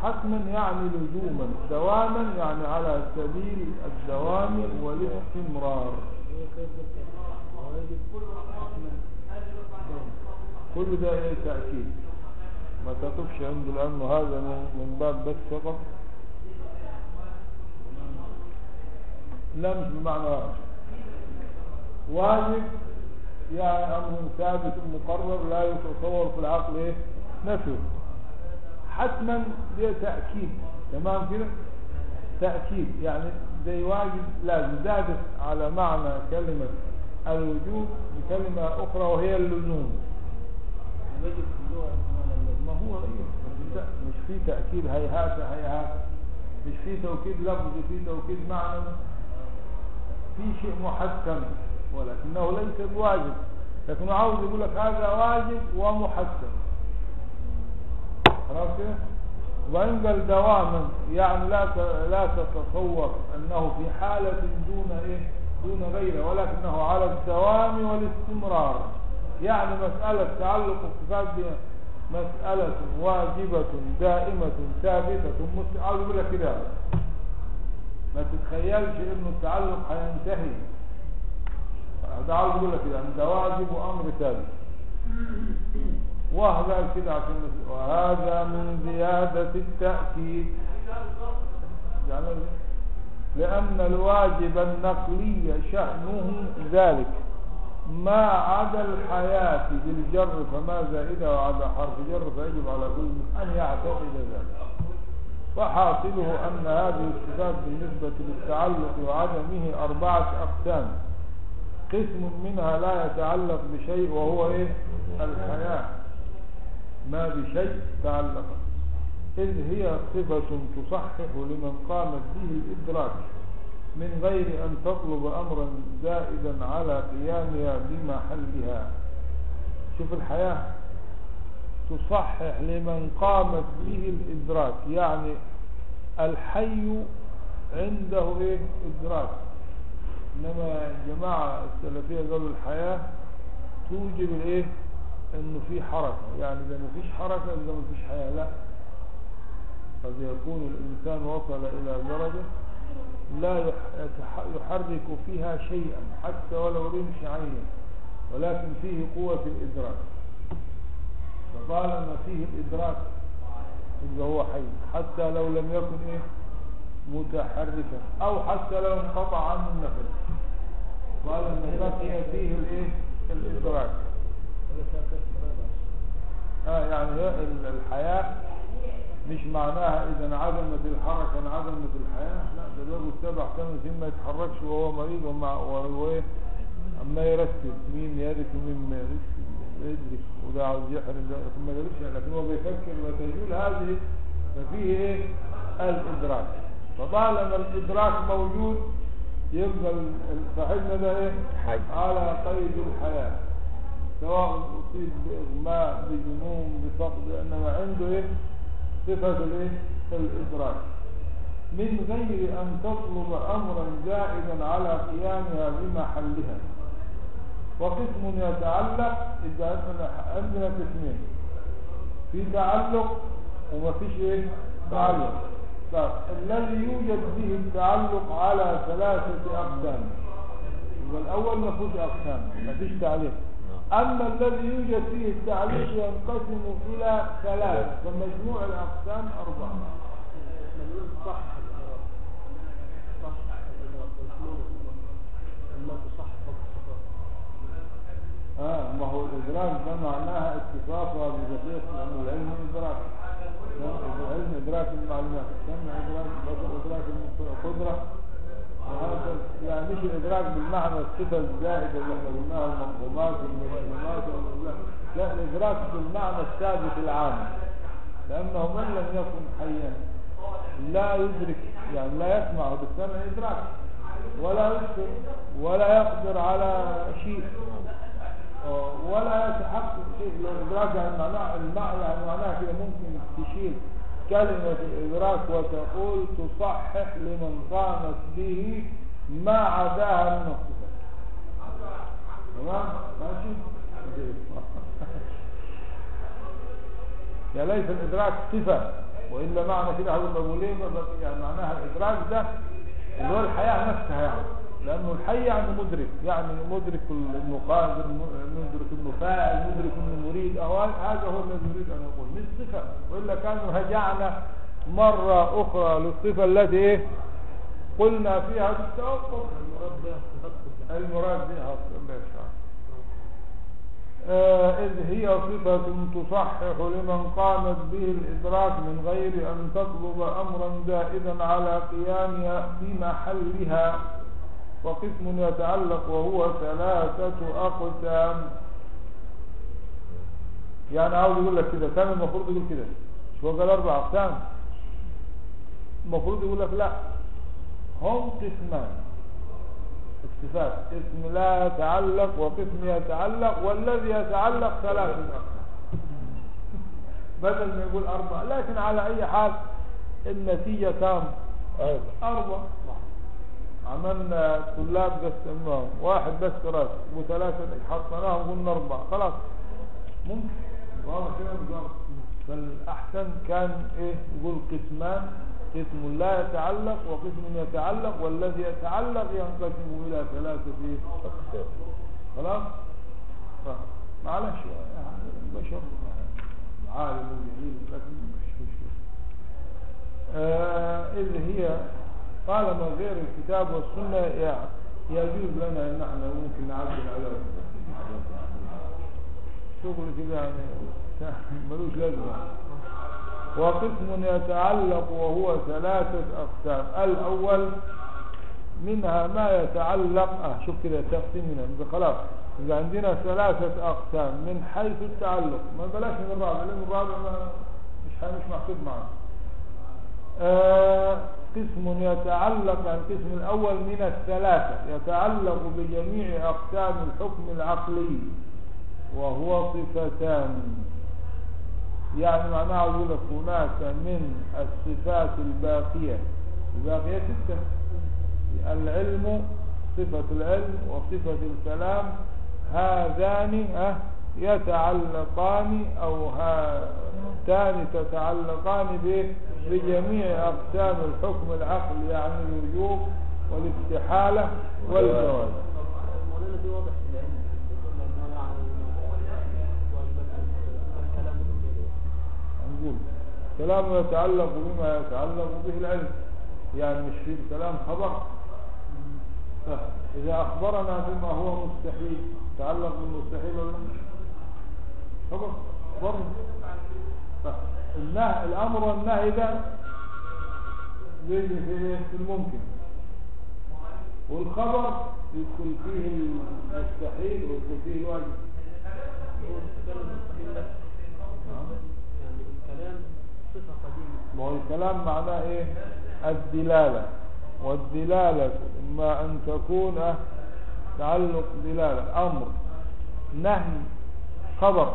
حتما يعني لزوما دواما يعني على سبيل الدوام والاستمرار. كل ده إيه تأكيد؟ ما تقفش عنده لأنه هذا من باب بس فقط. لا مش بمعنى واجب واجب يعني أمر ثابت مقرر لا يتصور في العقل إيه؟ نفيه حتما ده تأكيد؟ تمام كده؟ تأكيد يعني زي واجب لازم. زادت على معنى كلمة الوجوب بكلمة أخرى وهي اللزوم. ما هو إيه مش في تأكيد هيهات هيهات. مش في توكيد لفظ في توكيد معنى. في شيء محكم ولكنه ليس بواجب. لكنه عاوز يقول لك هذا واجب ومحكم. خلاص كده؟ وإن قال دواما يعني لا لا تتصور أنه في حالة دون إيه؟ دون غيره ولكنه على الدوام والاستمرار. يعني مسألة تعلق الصفات مسألة واجبة دائمة ثابتة. مست- عاوز يقول لك كده. ما تتخيلش انه التعلق هينتهي. ده عاوز يقول لك كده. ده واجب وأمر ثابت. وهذا كده عشان وهذا من زيادة التأكيد. يعني لأن الواجب النقلي شأنه ذلك. ما عدا الحياة بالجر فما زائدة وعدا حرف جر فيجب على كل أن يعتقد ذلك. وحاصله أن هذه الصفات بالنسبة للتعلق وعدمه أربعة أقسام. قسم منها لا يتعلق بشيء وهو إيه؟ الحياة. ما بشيء تعلق. إذ هي صفة تصحح لمن قامت به الإدراك. من غير أن تطلب أمرا زائدا على قيامها بمحلها. شوف الحياة تصحح لمن قامت به الإدراك. يعني الحي عنده إيه؟ إدراك. إنما الجماعة السلفية قالوا الحياة توجب الإيه؟ إنه في حركة. يعني إذا ما فيش حركة إذا ما فيش حياة لا. قد يكون الإنسان وصل إلى درجة لا يحرك فيها شيئا حتى ولو رمش عينه ولكن فيه قوة الإدراك. فطالما فيه الإدراك يبقى هو حي حتى لو لم يكن إيه؟ متحركا أو حتى لو انقطع عنه النفس. طالما بقي فيه الإيه؟ الإدراك. آه يعني الحياة مش معناها إذا انعدمت الحركة انعدمت الحياة. لا ده بيقول سبع ثمان سنين ما يتحركش وهو مريض ومع وهو إيه أما يركز مين يرث ومين ما يرث يدرك وده عاوز يحرم ده ما يدركش لكن هو بيفكر وتزول هذه ففيه إيه؟ الإدراك. فطالما الإدراك موجود يبقى صاحبنا ده إيه؟ حي. على قيد الحياة. سواء أصيب بإغماء بجنون بفقد إنما عنده إيه؟ صفة الإيه؟ الإدراك. من غير أن تطلب أمرا زائدا على قيامها بمحلها. وقسم يتعلق إذا عندنا قسمين. في تعلق وما فيش إيه؟ تعلق. طيب الذي يوجد به التعلق على ثلاثة أقسام. يبقى الأول ما فيهوش أقسام ما فيش تعليق. أما الذي يوجد فيه التعليق ينقسم إلى ثلاثة فمجموع الأقسام أربعة. صح آه ما هو الإدراك ده معناها اتصافها بذاتية لأن العلم إدراك. العلم إدراك المعلومات السمع إدراك البصر إدراك القدرة يعني مش الإدراك بالمعنى الصفة الزائدة اللي قلناها المنظومات والمسلمات وال- لا الإدراك بالمعنى الثابت العام. لأنه من لم يكن حيا لا يدرك يعني لا يسمع بالسمع إدراك. ولا يبصر ولا يقدر على شيء. ولا يتحقق شيء. الإدراك يعني معناه المعنى يعني معناها كده ممكن تشيل كلمة الإدراك وتقول تصحح لمن قامت به ما عداها من الصفات تمام؟ ماشي؟ يا ليس الإدراك صفة وإلا معنى كده هقول بقى- يعني معناها الإدراك ده اللي هو الحياة نفسها يعني. لأنه الحي يعني مدرك يعني مدرك إنه قادر م- مدرك إنه فاعل مدرك إنه مريد أو هذا هو الذي يريد أن يقول. مش صفة وإلا كانوا هجعنا مرة أخرى للصفة التي إيه؟ قلنا فيها بالتوقف. المراد بها يشاء آه، إذ هي صفة تصحح لمن قامت به الإدراك من غير أن تطلب أمرا زائدا على قيامها بمحلها وقسم يتعلق وهو ثلاثة أقسام. يعني عاوز يقول لك كده كان المفروض يقول كده. مش هو قال؟ أربع أقسام. المفروض يقول لك لا. هم قسمان. الصفات اسم لا يتعلق وقسم يتعلق والذي يتعلق ثلاثة أقسام. بدل ما يقول أربعة لكن على أي حال النتيجة كام أيوة أربعة. عملنا طلاب قسمناهم واحد بس دراسة وثلاثة حطيناهم قلنا أربعة خلاص. ممكن؟ واضح كده فالأحسن كان إيه؟ يقول قسمان قسم لا يتعلق وقسم يتعلق والذي يتعلق ينقسم إلى ثلاثة إيه؟ خلاص؟ معلش يعني البشر عالم جميل لكن مش مشكلة آه إذ هي طالما غير الكتاب والسنة يجوز لنا أن إحنا ممكن نعدل على شغل كده يعني ملوش لازمة. وقسم يتعلق وهو ثلاثة أقسام. الأول منها ما يتعلق آه شوف كده تقسيم هنا. يبقى خلاص. يبقى عندنا ثلاثة أقسام من حيث التعلق. ما بلاش من الرابع لأن الرابع ما مش مش محسوب معنا. آه قسم يتعلق القسم الأول من الثلاثة يتعلق بجميع أقسام الحكم العقلي وهو صفتان. يعني معناه أقول لك هناك من الصفات الباقية. الباقية ستة. العلم صفة العلم وصفة الكلام هذان ها؟ يتعلقان أو هاتان تتعلقان بجميع أقسام الحكم العقلي يعني الوجوب والاستحالة والجواز. هنقول كلام يتعلق بما يتعلق به العلم يعني مش في الكلام خبر. إذا أخبرنا بما هو مستحيل تعلق بالمستحيل ولا النهي الأمر والنهي ده في الممكن؟ والخبر يدخل فيه المستحيل ويدخل فيه الواجب ما هو الكلام معناه إيه؟ الدلالة. والدلالة إما أن تكون تعلق دلالة أمر نهي خبر.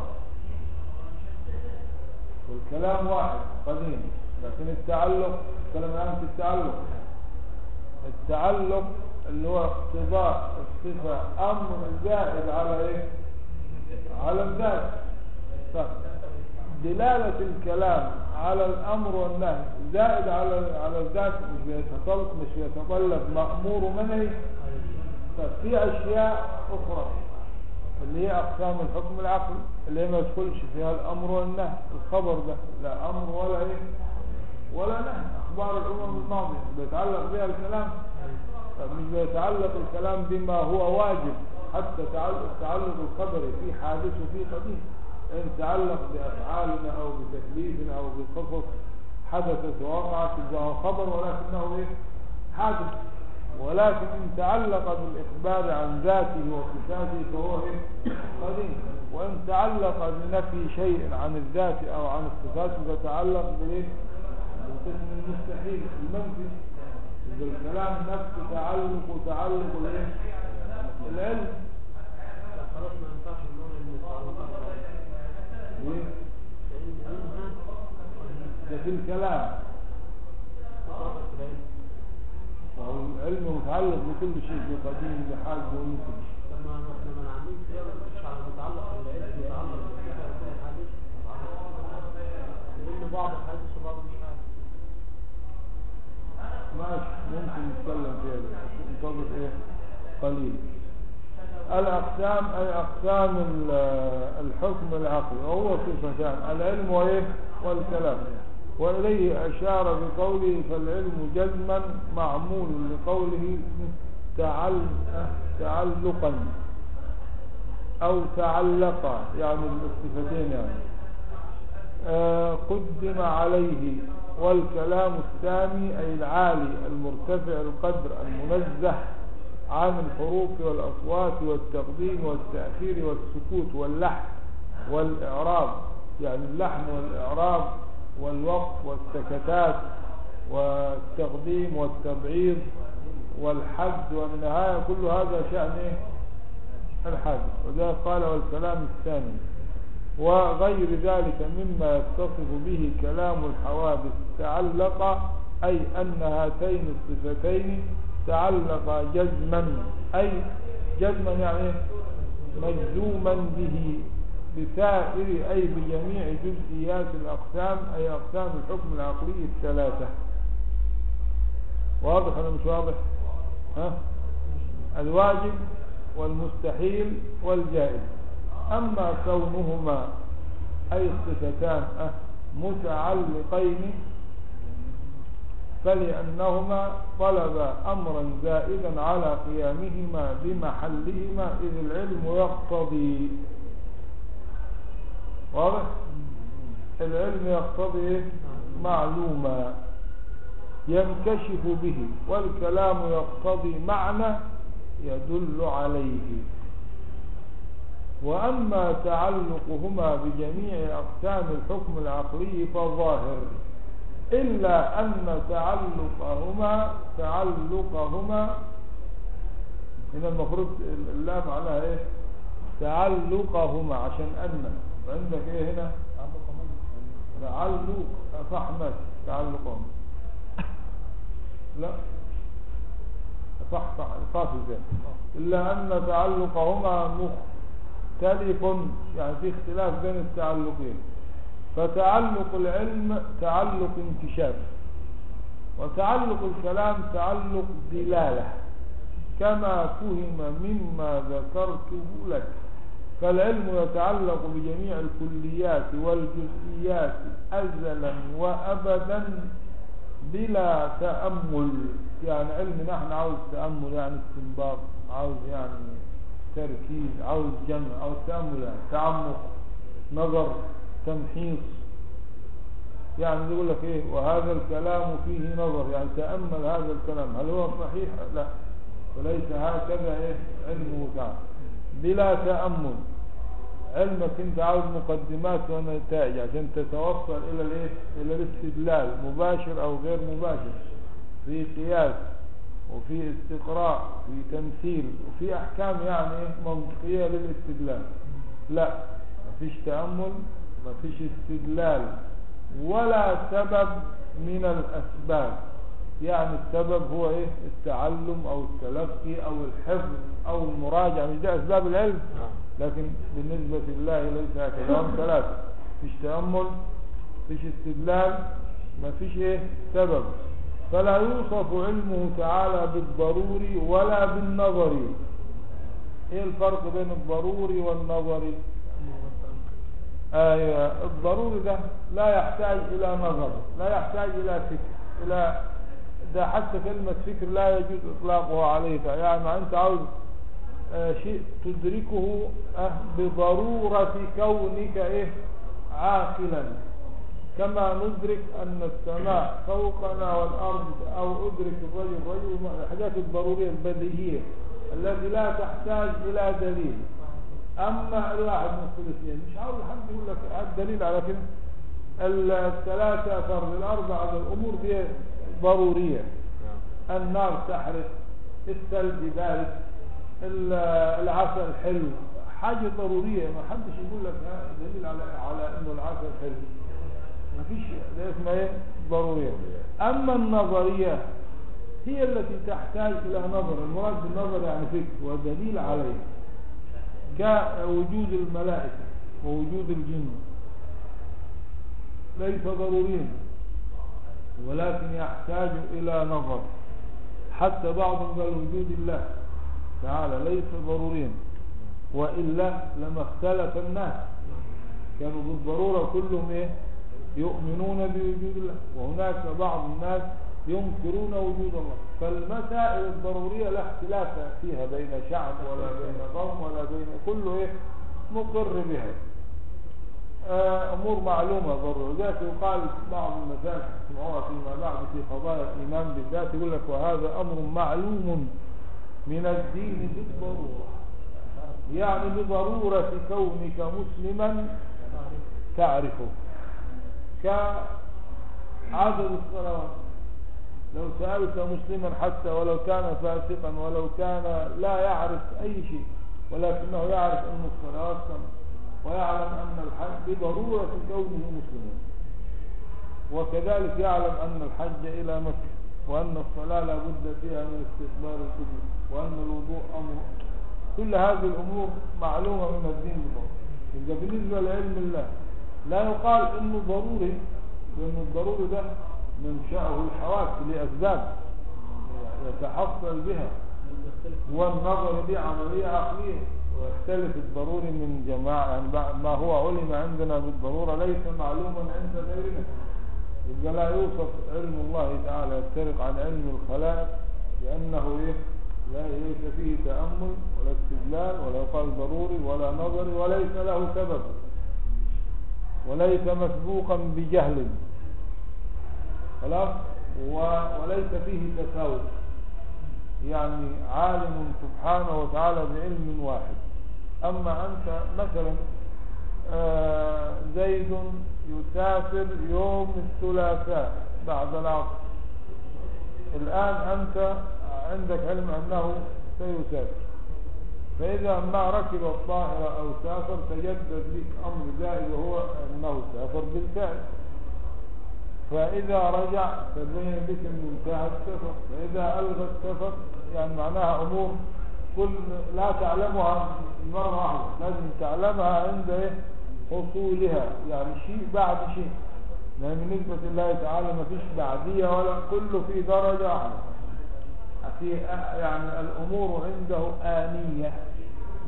والكلام واحد قديم. لكن التعلق كلام الآن في التعلق. التعلق اللي هو اقتضاء الصفة أمر زائد على إيه؟ على الذات صح دلالة الكلام على الأمر والنهي زائد على على الذات مش بيتطلب مش بيتطلب مأمور منهي. ففي أشياء أخرى. اللي هي أقسام الحكم العقلي اللي هي ما يدخلش فيها الأمر والنهي. الخبر ده لا أمر ولا إيه؟ ولا نهي. أخبار الأمم الماضية. بيتعلق بها الكلام؟ مش بيتعلق الكلام بما هو واجب حتى تعلق التعلق الخبري في حادث وفي قديم إن تعلق بأفعالنا أو بتكليفنا أو بقصص حدثت ووقعت فهو خبر ولكنه إيه؟ حادث. ولكن إن تعلق بالإخبار عن ذاته وصفاته فهو إيه؟ قديم وإن تعلق بنفي شيء عن الذات أو عن الصفات فتعلق بالإيه؟ بالقسم المستحيل المنفي إذا الكلام نفسه تعلق وتعلق الإيه؟ العلم لا خلاص ما ينفعش نقول التعلق إيه؟ ده في الكلام العلم فهو العلم متعلق بكل شيء بقديم بحال بممكن لما إحنا منعمين صيام مش على متعلق بالعلم متعلق متعلق لأن بعض الحادث وبعض مش حادث ماشي ممكن نتكلم فيها انتظر إيه؟ قليل. الأقسام أي أقسام ال- الحكم العقلي وهو صفتان العلم وإيه؟ والكلام. وإليه أشار بقوله فالعلم جزما معمول لقوله تعل تعلقا أو تعلق يعني الصفتين يعني. آه، قدم عليه والكلام السامي أي العالي المرتفع القدر المنزه عن الحروف والأصوات والتقديم والتأخير والسكوت واللحن والإعراب يعني اللحن والإعراب والوقف والسكتات والتقديم والتبعيض والحد والنهاية كل هذا شأن إيه؟ الحادث وذلك قال والكلام الثاني وغير ذلك مما يتصف به كلام الحوادث تعلق أي أن هاتين الصفتين تعلق جزما أي جزما يعني مجزوما به بسائر أي بجميع جزئيات الأقسام أي أقسام الحكم العقلي الثلاثة. واضح ولا مش واضح؟ ها؟ الواجب والمستحيل والجائز. أما كونهما أي الصفتان أه متعلقين فلأنهما طلب أمرا زائدا على قيامهما بمحلهما إذ العلم يقتضي. واضح؟ العلم يقتضي؟ معلوما ينكشف به والكلام يقتضي معنى يدل عليه. وأما تعلقهما بجميع أقسام الحكم العقلي فظاهر إلا أن تعلقهما تعلقهما هنا المفروض اللام على إيه؟ تعلقهما عشان أن عندك إيه هنا؟ تعلق صح ماشي تعلقهما لا. صح صح قافل زين. إلا أن تعلقهما مختلف يعني في اختلاف بين التعلقين. فتعلق العلم تعلق انكشاف وتعلق الكلام تعلق دلالة. كما فهم مما ذكرته لك. فالعلم يتعلق بجميع الكليات والجزئيات أزلا وأبدا بلا تأمل. يعني علم نحن عاوز تأمل يعني استنباط عاوز يعني تركيز عاوز جمع عاوز تأمل يعني تعمق نظر تمحيص. يعني يقول لك إيه؟ وهذا الكلام فيه نظر يعني تأمل هذا الكلام. هل هو صحيح؟ لا. وليس هكذا إيه؟ علمه تعالى بلا تأمل. علمك انت عاوز مقدمات ونتائج عشان تتوصل إلى الإيه؟ إلى الاستدلال مباشر أو غير مباشر. في قياس وفي استقراء في تمثيل وفي أحكام يعني منطقية للاستدلال. لا مفيش تأمل مفيش استدلال. ولا سبب من الأسباب. يعني السبب هو إيه؟ التعلم أو التلقي أو الحفظ أو المراجعة. مش ده أسباب العلم؟ لكن بالنسبة لله ليس هكذا ثلاثة فيش تأمل فيش استدلال ما فيش إيه؟ سبب. فلا يوصف علمه تعالى بالضروري ولا بالنظري إيه الفرق بين الضروري والنظري أيوه الضروري ده لا يحتاج إلى نظر لا يحتاج إلى فكر إلى ده حتى كلمة فكر لا يجوز إطلاقها عليه يعني أنت عاوز آه، شيء تدركه آه، بضرورة كونك إيه عاقلا. كما ندرك أن السماء فوقنا والأرض أو أدرك الرجل رجل الحاجات الضرورية البديهية التي لا تحتاج إلى دليل. أما الواحد من الثلاثين مش عاوز حد يقول لك الدليل على كده الثلاثة فرض الاربعة الأمور دي ضرورية. النار تحرق الثلج بارد ال- العسل حلو. حاجة ضرورية ما حدش يقول لك ها دليل على على إنه العسل حلو. ما فيش ده اسمها إيه؟ ضرورية. أما النظرية هي التي تحتاج إلى نظر. المراد بالنظر يعني فكر ودليل عليه. كوجود الملائكة ووجود الجن. ليس ضروريا. ولكن يحتاج إلى نظر. حتى بعضهم قال وجود الله تعالى ليس ضروريا وإلا لما اختلف الناس. كانوا بالضرورة كلهم إيه؟ يؤمنون بوجود الله. وهناك بعض الناس ينكرون وجود الله. فالمسائل الضرورية لا اختلاف فيها بين شعب ولا بين قوم ولا بين كله إيه؟ مقر بها. أمور معلومة ضرورة ذات يقال بعض المسائل تسمعوها فيما بعد في قضايا الإيمان بالذات يقول لك وهذا أمر معلوم من الدين بالضرورة. يعني بضرورة كونك مسلما تعرفه. كعدد الصلوات. لو سألت مسلما حتى ولو كان فاسقا ولو كان لا يعرف أي شيء ولكنه يعرف أن الصلوات خمس ويعلم أن الحج بضرورة كونه مسلما. وكذلك يعلم أن الحج إلى مكة وأن الصلاة لا بد فيها من استقبال القبلة وأن الوضوء أمر. كل هذه الأمور معلومة من الدين بالضبط بالنسبة لعلم الله لا يقال إنه ضروري لأن الضروري ده منشأه الحواس لأسباب يتحصل بها. والنظر دي عملية عقلية. ويختلف الضروري من جماعة ما هو علم عندنا بالضرورة ليس معلوما عند غيرنا. يبقى لا يوصف علم الله تعالى يفترق عن علم الخلائق لأنه إيه؟ لا ليس فيه تأمل ولا استدلال ولا يقال ضروري ولا نظري وليس له سبب. وليس مسبوقا بجهل. خلاص؟ وليس فيه تفاوت يعني عالم سبحانه وتعالى بعلم واحد. أما أنت مثلا آه، زيد يسافر يوم الثلاثاء بعد العصر. الآن أنت عندك علم أنه سيسافر. فإذا ما ركب الطائرة أو سافر تجدد لك أمر زائد وهو أنه سافر بالفعل. فإذا رجع تبين بك أنه انتهى السفر. فإذا ألغى السفر يعني معناها أمور كل لا تعلمها مرة واحدة لازم تعلمها عند إيه؟ أصولها يعني شيء بعد شيء. لأن بالنسبة لله تعالى ما فيش بعدية ولا كله في درجة واحدة. في يعني الأمور عنده آنية.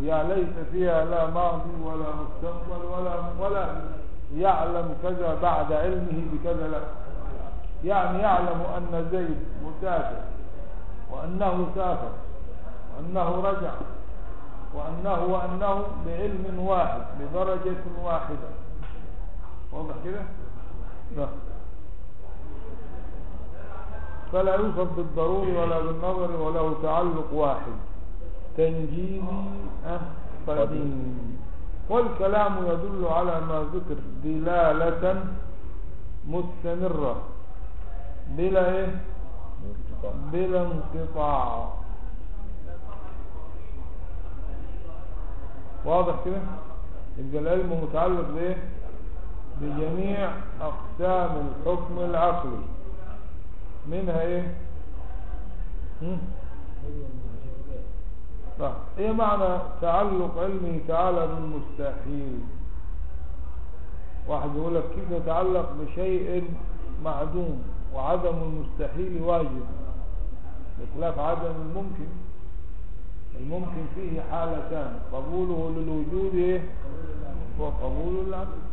يعني ليس فيها لا ماضي ولا مستقبل ولا ولا يعلم كذا بعد علمه بكذا لا. يعني يعلم أن زيد مسافر وأنه سافر وأنه رجع. وأنه وأنه بعلم واحد بدرجة واحدة. واضح كده؟ لا. فلا يوصف بالضروري ولا بالنظر وله تعلق واحد. تنجيزي قديم والكلام يدل على ما ذكر دلالة مستمرة. بلا إيه؟ بلا انقطاع. واضح كده؟ يبقى العلم متعلق بإيه؟ بجميع أقسام الحكم العقلي منها إيه؟ صح إيه معنى تعلق علمه تعالى بالمستحيل؟ واحد يقول لك كيف يتعلق بشيء معدوم وعدم المستحيل واجب؟ بخلاف عدم الممكن. الممكن فيه حالتان قبوله للوجود إيه؟ وقبوله للعدم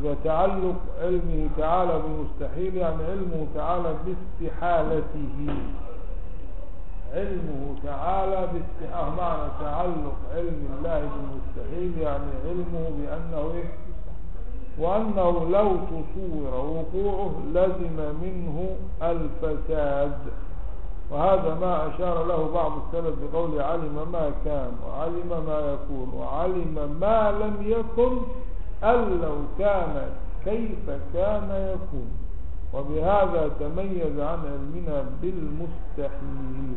يبقى تعلق علمه تعالى بالمستحيل يعني علمه تعالى باستحالته. علمه تعالى باستحالة معنى تعلق علم الله بالمستحيل يعني علمه بأنه إيه؟ وأنه لو تصور وقوعه لزم منه الفساد. وهذا ما أشار له بعض السلف بقول علم ما كان وعلم ما يكون وعلم ما لم يكن أن لو كان كيف كان يكون. وبهذا تميز عن علمنا بالمستحيل.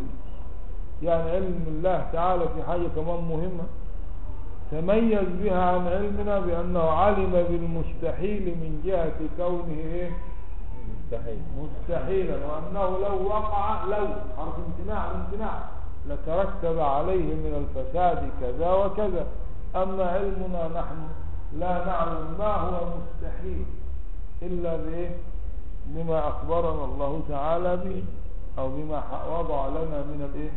يعني علم الله تعالى في حاجة كمان مهمة. تميز بها عن علمنا بأنه علم بالمستحيل من جهة كونه إيه؟ مستحيل. مستحيلا وأنه لو وقع لو حرف امتناع امتناع لترتب عليه من الفساد كذا وكذا. أما علمنا نحن لا نعلم ما هو مستحيل إلا بإيه بما أخبرنا الله تعالى به أو بما وضع لنا من الإيه؟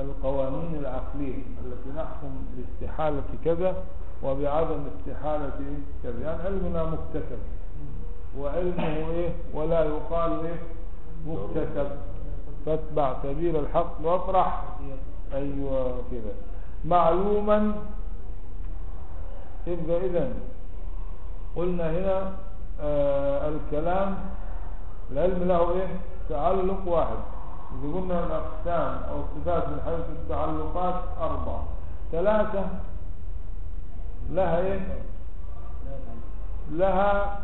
القوانين العقلية التي نحكم باستحالة كذا وبعدم استحالة؟ كذا. يعني علمنا مكتسب. وعلمه إيه؟ ولا يقال إيه؟ مكتسب. فاتبع سبيل الحق وافرح. أيوة كده. معلوما. يبقى إذن قلنا هنا آه الكلام. العلم له إيه؟ تعلق واحد. إذا قلنا الأقسام أو الصفات من حيث التعلقات أربعة. ثلاثة. لها إيه؟ لها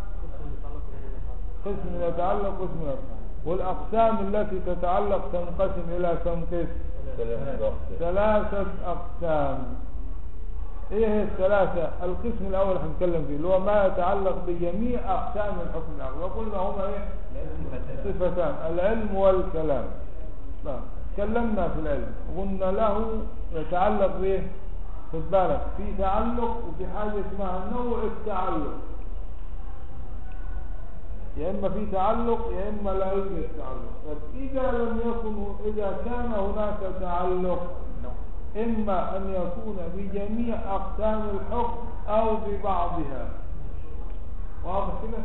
قسم يتعلق قسم يتعلق. والأقسام التي تتعلق تنقسم إلى كم قسم ثلاثة أقسام. إيه هي الثلاثة؟ القسم الأول هنتكلم فيه اللي هو ما يتعلق بجميع أقسام الحكم العقلي. وقلنا هما إيه؟ صفتان العلم والكلام. نعم تكلمنا في العلم. قلنا له يتعلق بإيه؟ خد بالك في تعلق وفي حاجة اسمها نوع التعلق. يا إما في تعلق يا إما لا يوجد تعلق. فاذا لم يكن إذا كان هناك تعلق إما أن يكون بجميع أقسام الحكم أو ببعضها. واضح كده؟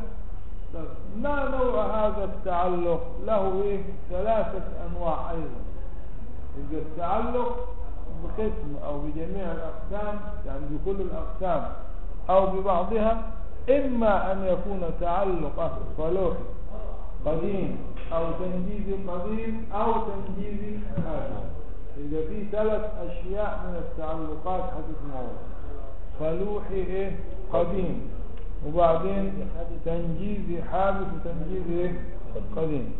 ما نوع هذا التعلق؟ له إيه؟ ثلاثة أنواع أيضا. يبقى التعلق بقسم أو بجميع الأقسام يعني بكل الأقسام أو ببعضها إما أن يكون تعلق صلوحي قديم أو تنجيز قديم أو تنجيز حادث يبقى في ثلاث أشياء من التعلقات هتسمعوها فلوحي إيه؟ قديم. وبعدين تنجيزي حادث وتنجيزي إيه؟ قديم.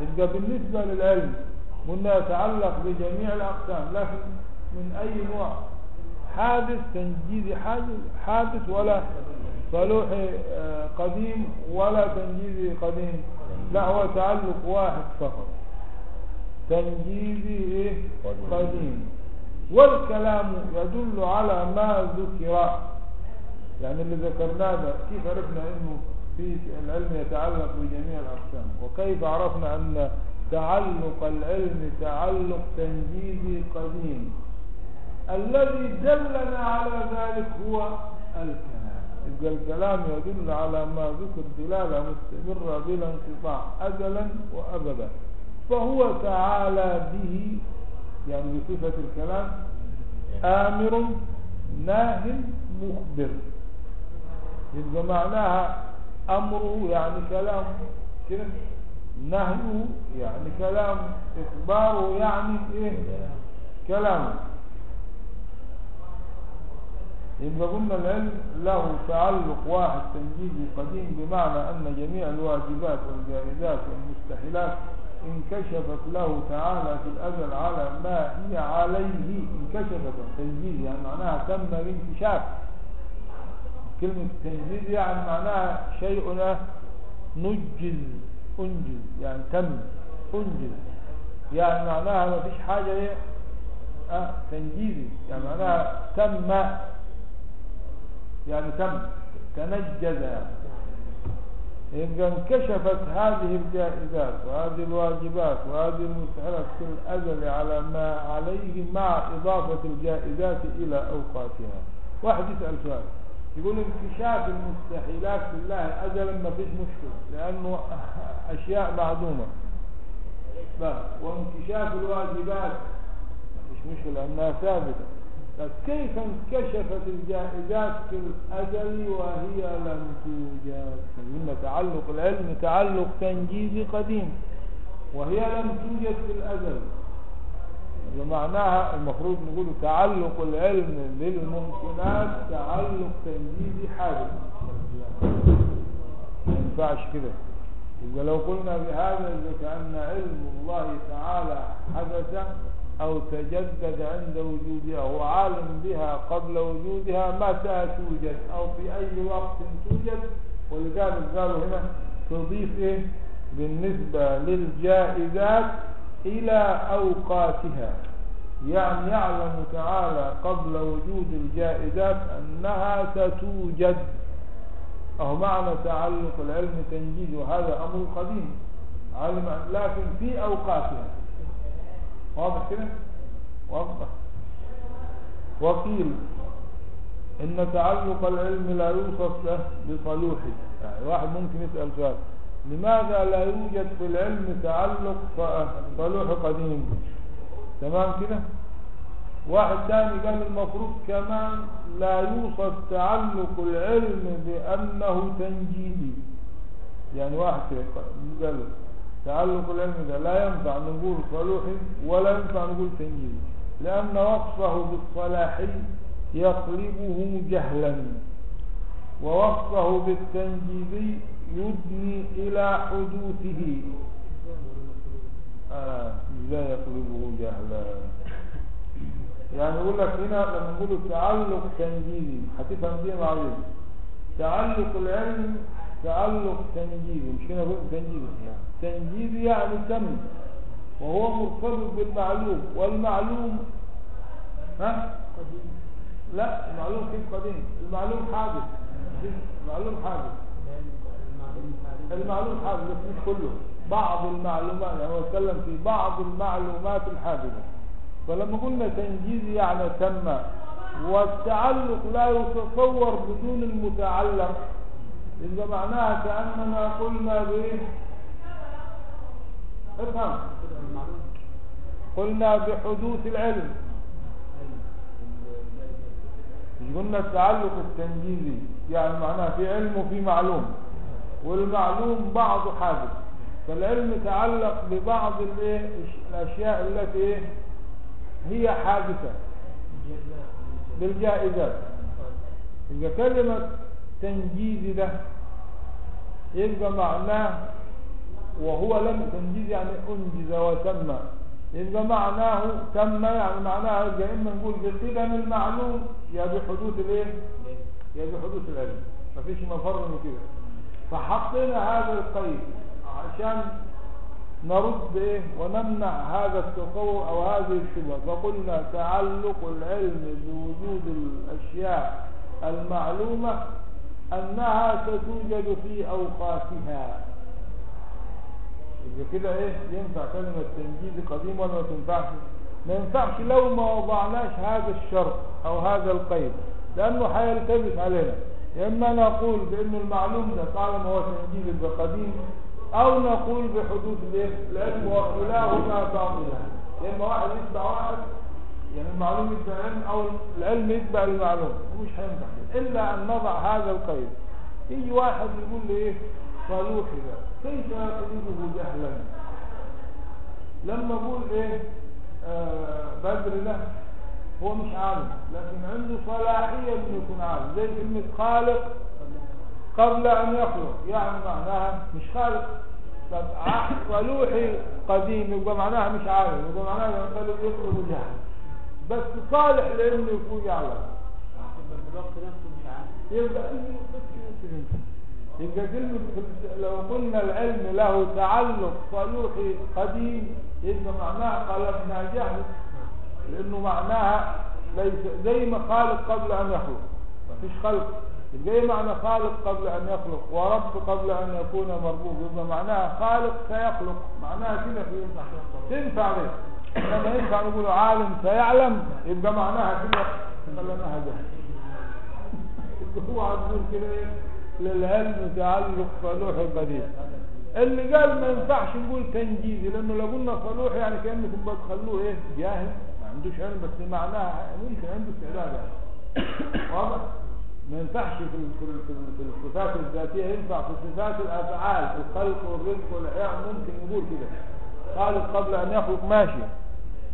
يبقى بالنسبة للعلم قلنا يتعلق بجميع الأقسام لكن من أي نوع؟ حادث تنجيزي حادث حادث ولا فلوحي آه، قديم ولا تنجيزي قديم. لا هو تعلق واحد فقط. تنجيزي إيه؟ قديم. والكلام يدل على ما ذكر. يعني اللي ذكرناه ده كيف عرفنا إنه في العلم يتعلق بجميع الأقسام؟ وكيف عرفنا أن تعلق العلم تعلق تنجيزي قديم؟ الذي دلنا على ذلك هو الكلام. يبقى الكلام يدل على ما ذكر دلالة مستمرة بلا انقطاع أزلا وأبدا. فهو تعالى به يعني بصفة الكلام آمر ناه مخبر. يبقى معناها أمره يعني كلام. كده نهيه يعني كلام. إخباره يعني إيه؟ كلام. يبقى قلنا العلم له تعلق واحد تنجيزي قديم بمعنى أن جميع الواجبات والجائزات والمستحيلات انكشفت له تعالى في الأزل على ما هي عليه. انكشفت تنجيز يعني معناها تم الانكشاف. كلمة تنجيز يعني معناها شيء نجز انجز يعني تم انجز يعني معناها ما فيش حاجة آه تنجيزي يعني معناها تم يعني تم تنجز. يبقى انكشفت هذه الجائزات وهذه الواجبات وهذه المستحيلات في الأزل على ما عليه مع إضافة الجائزات إلى أوقاتها. واحد يسأل سؤال. يقول انكشاف المستحيلات في الله أزلا ما فيش مشكلة لأنه أشياء معدومة. وانكشاف الواجبات ما فيش مشكلة لأنها ثابتة. بس كيف انكشفت الجائزات في الأزل وهي لم توجد؟ قلنا تعلق العلم تعلق تنجيزي قديم. وهي لم توجد في الأزل ومعناها المفروض نقول تعلق العلم بالممكنات تعلق تنجيزي حادث ما ينفعش كده. يبقى لو قلنا بهذا كأن علم الله تعالى حدث أو تجدد عند وجودها هو عالم بها قبل وجودها متى توجد أو في أي وقت توجد. ولذلك قالوا هنا تضيف إيه؟ بالنسبة للجائزات إلى أوقاتها. يعني يعلم تعالى قبل وجود الجائزات أنها ستوجد. أو معنى تعلق العلم تنجيز وهذا أمر قديم. علم لكن في أوقاتها. واضح كده؟ واضح. وقيل إن تعلق العلم لا يوصف له بصلوحه يعني واحد ممكن يسأل سؤال. لماذا لا يوجد في العلم تعلق صلوح قديم؟ تمام كده؟ واحد ثاني قال المفروض كمان لا يوصف تعلق العلم بأنه تنجيدي يعني واحد قال تعلق العلم ده لا ينفع نقول صلوحي ولا ينفع نقول تنجيدي لأن وصفه بالصلاحي يقلبه جهلا. ووصفه بالتنجيدي يدني إلى حدوثه. آه لا يقلبه جهلا. يعني يقول لك هنا لما نقول تعلق تنجيزي هتفهم دي معروف تعلق العلم تعلق تنجيزي مش هنا تنجيزي تنجيزي يعني تم وهو مرتبط بالمعلوم. والمعلوم ها؟ لا المعلوم كيف قديم؟ المعلوم حادث. المعلوم حادث. المعلوم حادث بس مش كله. بعض المعلومات يعني هو اتكلم في بعض المعلومات الحادثة. فلما قلنا تنجيز يعني تم والتعلق لا يتصور بدون المتعلق إذا معناها كأننا قلنا بإيه؟ افهم. قلنا بحدوث العلم. مش قلنا التعلق التنجيزي يعني معناه في علم وفي معلوم. والمعلوم بعض حادث فالعلم تعلق ببعض الأشياء التي هي حادثة. بالجائزات. يبقى كلمة تنجيز ده يبقى معناه وهو لم تنجيز يعني أنجز وتم. يبقى معناه تم يعني معناه يبقى إما نقول بقدم المعلوم يا بحدوث الايه يا بحدوث العلم. مفيش مفر من كده. فحطينا هذا القيد عشان نرد إيه ونمنع هذا التصور أو هذه الشبهة. فقلنا تعلق العلم بوجود الأشياء المعلومة أنها ستوجد في أوقاتها. يبقى كده إيه؟ ينفع كلمة تنجيز قديم ولا ما تنفعش؟ ما ينفعش لو ما وضعناش هذا الشرط أو هذا القيد لأنه هيلتبس علينا. يا إما نقول بأن المعلوم ده طالما هو تنجيز يبقى قديم أو نقول بحدوث الإيه؟ العلم وكلاهما باطلا يا إما واحد يتبع واحد يعني المعلوم يتبع العلم أو العلم يتبع المعلوم. ومش هينفع. إلا أن نضع هذا القيد. يجي واحد يقول لي إيه؟ ده. كيف يقلبه جهلا؟ لما أقول إيه؟ آه بدر ده هو مش عالم لكن عنده صلاحية إنه يكون عالم. زي كلمة خالق قبل أن يخلق. يعني معناها مش خالق. طب صلوحي قديم يبقى معناها مش عالم يبقى معناها ينقلب يطلب جهل. بس صالح لإنه يكون يعلم. يبقى في يبقى كلمة لو قلنا العلم له تعلق صلوحي قديم يبقى معناها قلبنا جهل لأنه معناها ليس زي ما خالق قبل أن يخلق. مفيش خلق. يبقى إيه معنى خالق قبل أن يخلق ورب قبل أن يكون مربوب. يبقى معناها خالق سيخلق. معناها كده في تنفع ليه؟ لما ينفع نقول عالم سيعلم يبقى معناها كده خلناها جهل. هو عايزين كده إيه للعلم تعلق صلوح قديم اللي قال ما ينفعش نقول تنجيزي لأنه لو قلنا صلوح يعني كأنكم بتخلوه إيه؟ جاهل. ما عندوش علم بس معناها ممكن عنده استعداد يعني. واضح؟ ما ينفعش في في ال- في ال- في الصفات الذاتية ينفع في صفات الأفعال الخلق والرزق والإحياء ممكن نقول كده. خالق قبل أن يخلق ماشي.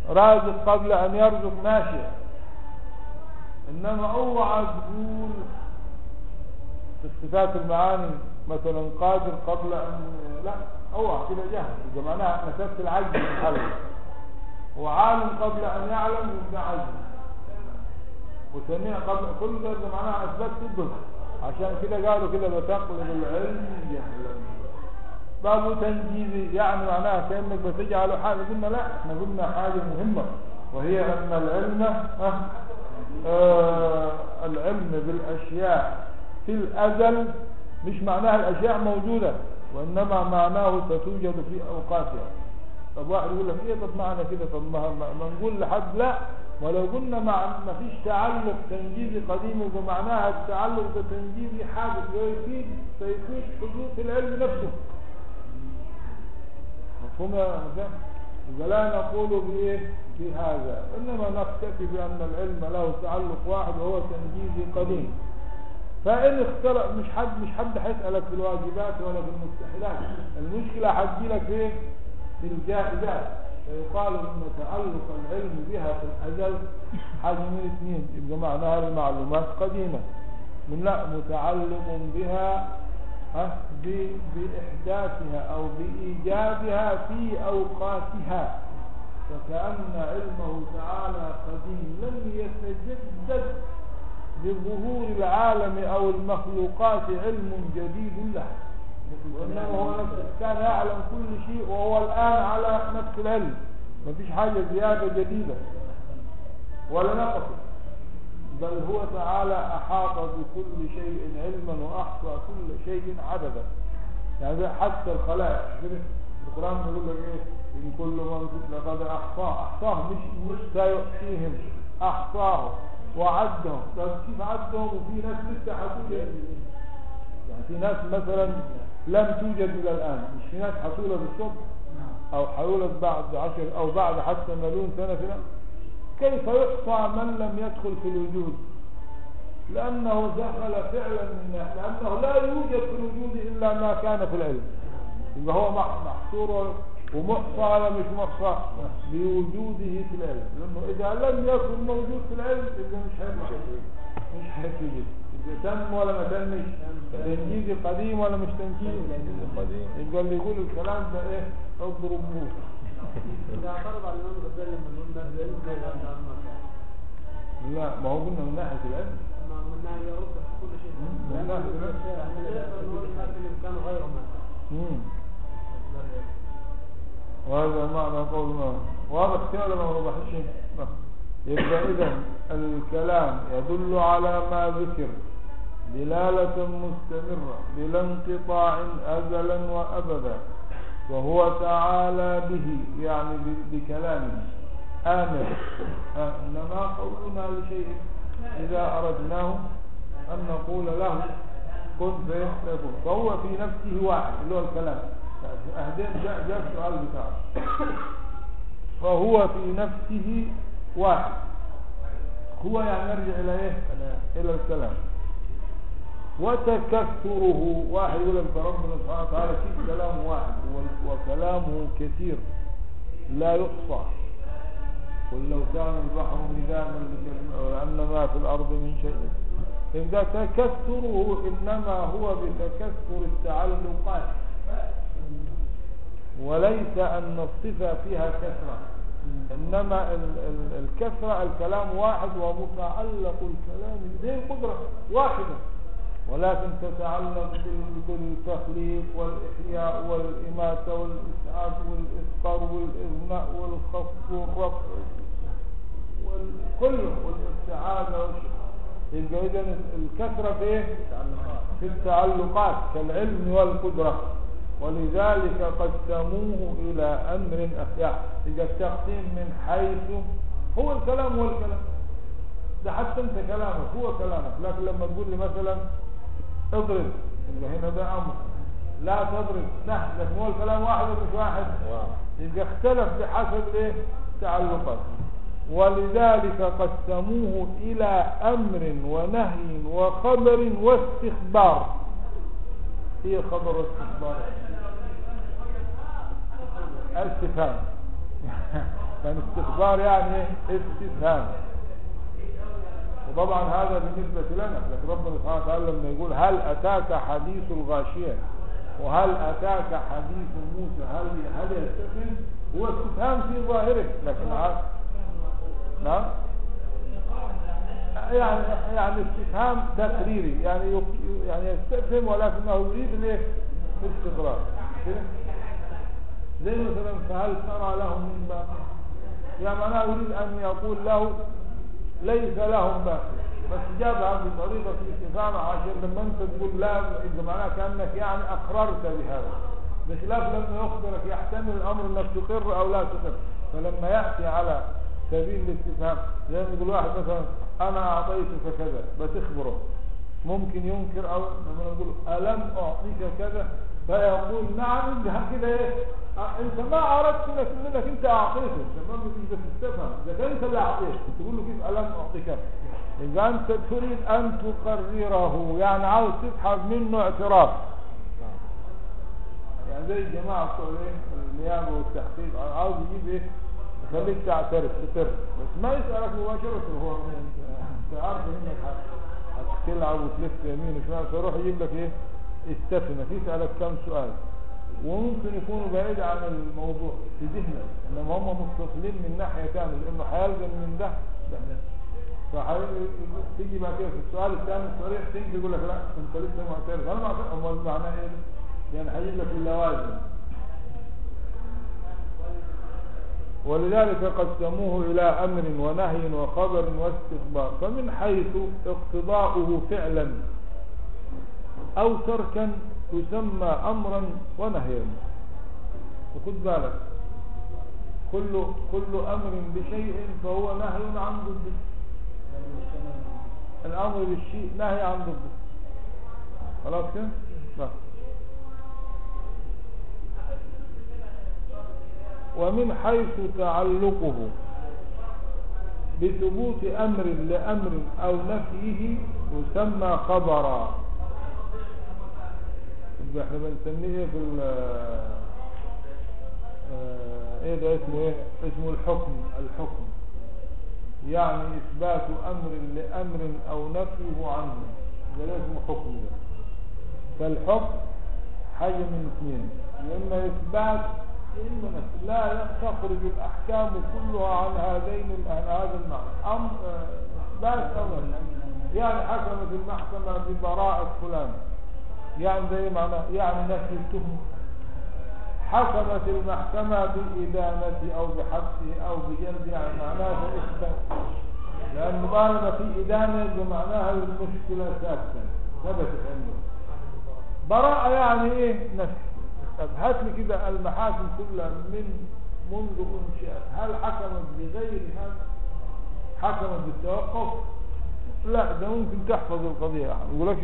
رازق قبل أن يرزق ماشي. إنما اوعى تقول الصفات المعاني مثلا قادر قبل ان لا اوعى كده جهل. يبقى معناها نسبت العجز الحل وعالم قبل أن يعلم يبقى عجز. وسميع قبل كل ده معناها اثبات ضده عشان كده قالوا كده بتقلب العلم جهلا باب تنجيزي يعني معناها كأنك بتجعل حاجة. قلنا لا إحنا قلنا حاجة مهمة. وهي أن العلم آه آه العلم بالأشياء. في الأزل مش معناها الأشياء موجودة وإنما معناه ستوجد في أوقاتها. طب واحد يقول لك إيه طب معنى كده؟ طب ما, نقول لحد لا. ولو قلنا ما فيش تعلق تنجيزي قديم ومعناها التعلق تنجيزي حادث ويفيد سيفيد حدوث العلم نفسه. مفهوم يا أخوان؟ إذا لا نقول بإيه؟ بهذا. إنما نكتفي بأن العلم له تعلق واحد وهو تنجيزي قديم. فإن اختلف مش حد مش حد هيسألك في الواجبات ولا في المستحيلات. المشكلة هتجيلك إيه في الجائزات. فيقال إن تعلق العلم بها في الأزل حاجة من اثنين. يبقى معناها المعلومات قديمة. من لا متعلم بها بإحداثها أو بإيجادها في أوقاتها. فكأن علمه تعالى قديم لم يتجدد. بظهور العالم أو المخلوقات علم جديد له. وإنما هو كان يعلم كل شيء وهو الآن على نفس العلم. مفيش حاجة زيادة جديدة ولا نقص. بل هو تعالى أحاط بكل شيء علما وأحصى كل شيء عددا. يعني حتى الخلائق. القرآن بيقول لك إيه؟ إن كل من لقد أحصاه. أحصاه مش مش سيحصيهم أحصاه. وعدهم. طب كيف عدهم؟ وفي ناس لسه هتوجد يعني في ناس مثلا لم توجد إلى الآن. مش في ناس هتولد الصبح أو هيولد بعد عشر أو بعد حتى مليون سنة في الآن كيف يحصى من لم يدخل في الوجود؟ لأنه دخل فعلا من لأنه لا يوجد في الوجود إلا ما كان في العلم. يبقى هو مح- محصور ومحصى ولا مش محصى بوجوده في العلم. لأنه إذا لم يكن موجود في العلم يبقى مش هيبقى مش هيتوجد يبقى تم ولا ما تمش تنجيزي قديم ولا مش تنجيزي قديم. يبقى اللي يقول الكلام ده إيه؟ أضرب موت إذا اعترض على الإمام الغزالي لما قلنا العلم لا ما كان لا ما هو قلنا من ناحية العلم. أما منها يرد في كل شيء. لأن لا، لا. إحنا نقدر نقول ما في الإمكان غير ما كان مم. وهذا معنى قولنا واضح كده ولا ما وضحش؟ يبقى اذا الكلام يدل على ما ذكر. دلالة مستمرة بلا انقطاع أزلا وأبدا. وهو تعالى به يعني بكلامه. آمر آه، إنما قولنا لشيء. إذا أردناه أن نقول له كن فيكون فهو في نفسه واحد اللي هو الكلام. أهدين جاء, جاء السؤال بتاعه. فهو في نفسه واحد. هو يعني يرجع إلى إيه؟ إلى الكلام. وتكثره واحد يقول لك ربنا سبحانه وتعالى في كلام واحد وكلامه كثير لا يحصى. قل لو كان البحر وأن ما في الأرض من شيء. إذا تكثره إنما هو بتكثر التعلقات وليس أن الصفة فيها كثرة إنما ال- ال- الكثرة الكلام واحد ومتعلق الكلام ذي قدرة واحدة. ولكن تتعلق بال- بالتخليق والإحياء والإماتة والإسعاد والإسقار والإغناء والخفض والرفع والكل والاستعاذة والش- يبقى إذا الكثرة في إيه؟ في التعلقات كالعلم والقدرة. ولذلك قسموه إلى أمر أحياء يبقى التقسيم من حيث هو الكلام هو الكلام. ده حتى أنت كلامك هو كلامك. لكن لما تقول لي مثلا اضرب يبقى هنا ده أمر. لا تضرب. نهي لكن هو الكلام واحد مش واحد. يبقى اختلف بحسب إيه؟ تعلقات ولذلك قسموه إلى أمر ونهي وخبر واستخبار. إيه خبر واستخبار؟ استفهام كان استخبار يعني استفهام. وطبعا هذا بالنسبة لنا لكن ربنا سبحانه وتعالى لما يقول هل أتاك حديث الغاشية؟ وهل أتاك حديث موسى؟ هل هل يستفهم؟ هو استفهام في ظاهره لكن نعم؟ يعني يعني استفهام تقريري يعني يعني يستفهم ولكنه يريد الايه الاستقرار. كده؟ زي مثلا فهل ترى لهم من باقي؟ يعني معناه يريد أن يقول له ليس لهم باقي. بس جابها بطريقه استفهام عشان لما أنت تقول لا إذا معناه كأنك يعني أقررت بهذا. بخلاف لما يخبرك يحتمل الأمر أنك تقر أو لا تقر. فلما يأتي على سبيل الاستفهام زي ما يقول واحد مثلا أنا أعطيتك كذا بتخبره. ممكن ينكر أو لما نقول ألم أعطيك كذا فيقول نعم ده كده إيه؟ آه، أنت ما أردت إنك إنك أنت اعطيته ما بدك تستفهم إذا كان أنت اللي اعطيت تقول له كيف؟ الم أعطيك. إذا أنت تريد أن تقرره يعني عاوز تسحب منه اعتراف. يعني زي الجماعة بتوع الايه النيابة والتحقيق. عاوز يجيب إيه؟ يخليك تعترف تقر بس ما يسألك مباشرة هو إنت عارف إنك هت- هتلعب وتلف يمين وشمال فيروح يجيب لك إيه؟ استفنة يسالك كم سؤال. وممكن يكونوا بعيد عن الموضوع في ذهنك إنما هم متصلين من ناحية ثانية لأنه هيلزم من ده. ده فتيجي بعد كده في السؤال الثاني الصريح تيجي يقول لك لا أنت لسه معترف أنا معترف أمال معناه إيه؟ يعني هيجيب لك اللوازم. ولذلك قسموه إلى أمر ونهي وخبر واستخبار. فمن حيث اقتضاؤه فعلا أو تركا يسمى أمرا ونهيا. وخد بالك كل كل أمر بشيء فهو نهي عن ضده. الأمر بالشيء نهي عن ضده. خلاص كده؟ لا ومن حيث تعلقه بثبوت أمر لأمر أو نفيه يسمى خبرا. إحنا بنسميه إيه في ال آه، إيه ده اسمه إيه؟ اسمه الحكم الحكم. يعني إثبات أمر لأمر أو نفيه عنه. ده اسمه حكم ده. فالحكم حاجة من اثنين. يا إما إثبات إما لا تخرج الاحكام كلها عن هذين عن هذا المعنى. آه، إثبات أو يعني حكمت المحكمة ببراءة فلان. يعني زي معناه يعني نفي التهم حكمت المحكمة بإدانته أو بحبسه أو بجلده يعني معناه إثبات لأن مطالبة في إدانة بمعناها المشكلة ثابتة. ثبتت عنده. براءة يعني إيه؟ نفي طب هات لي كده المحاكم كلها من منذ أنشئت هل حكمت بغير هذا؟ حكمت بالتوقف؟ لا ده ممكن تحفظ القضية. يقول لك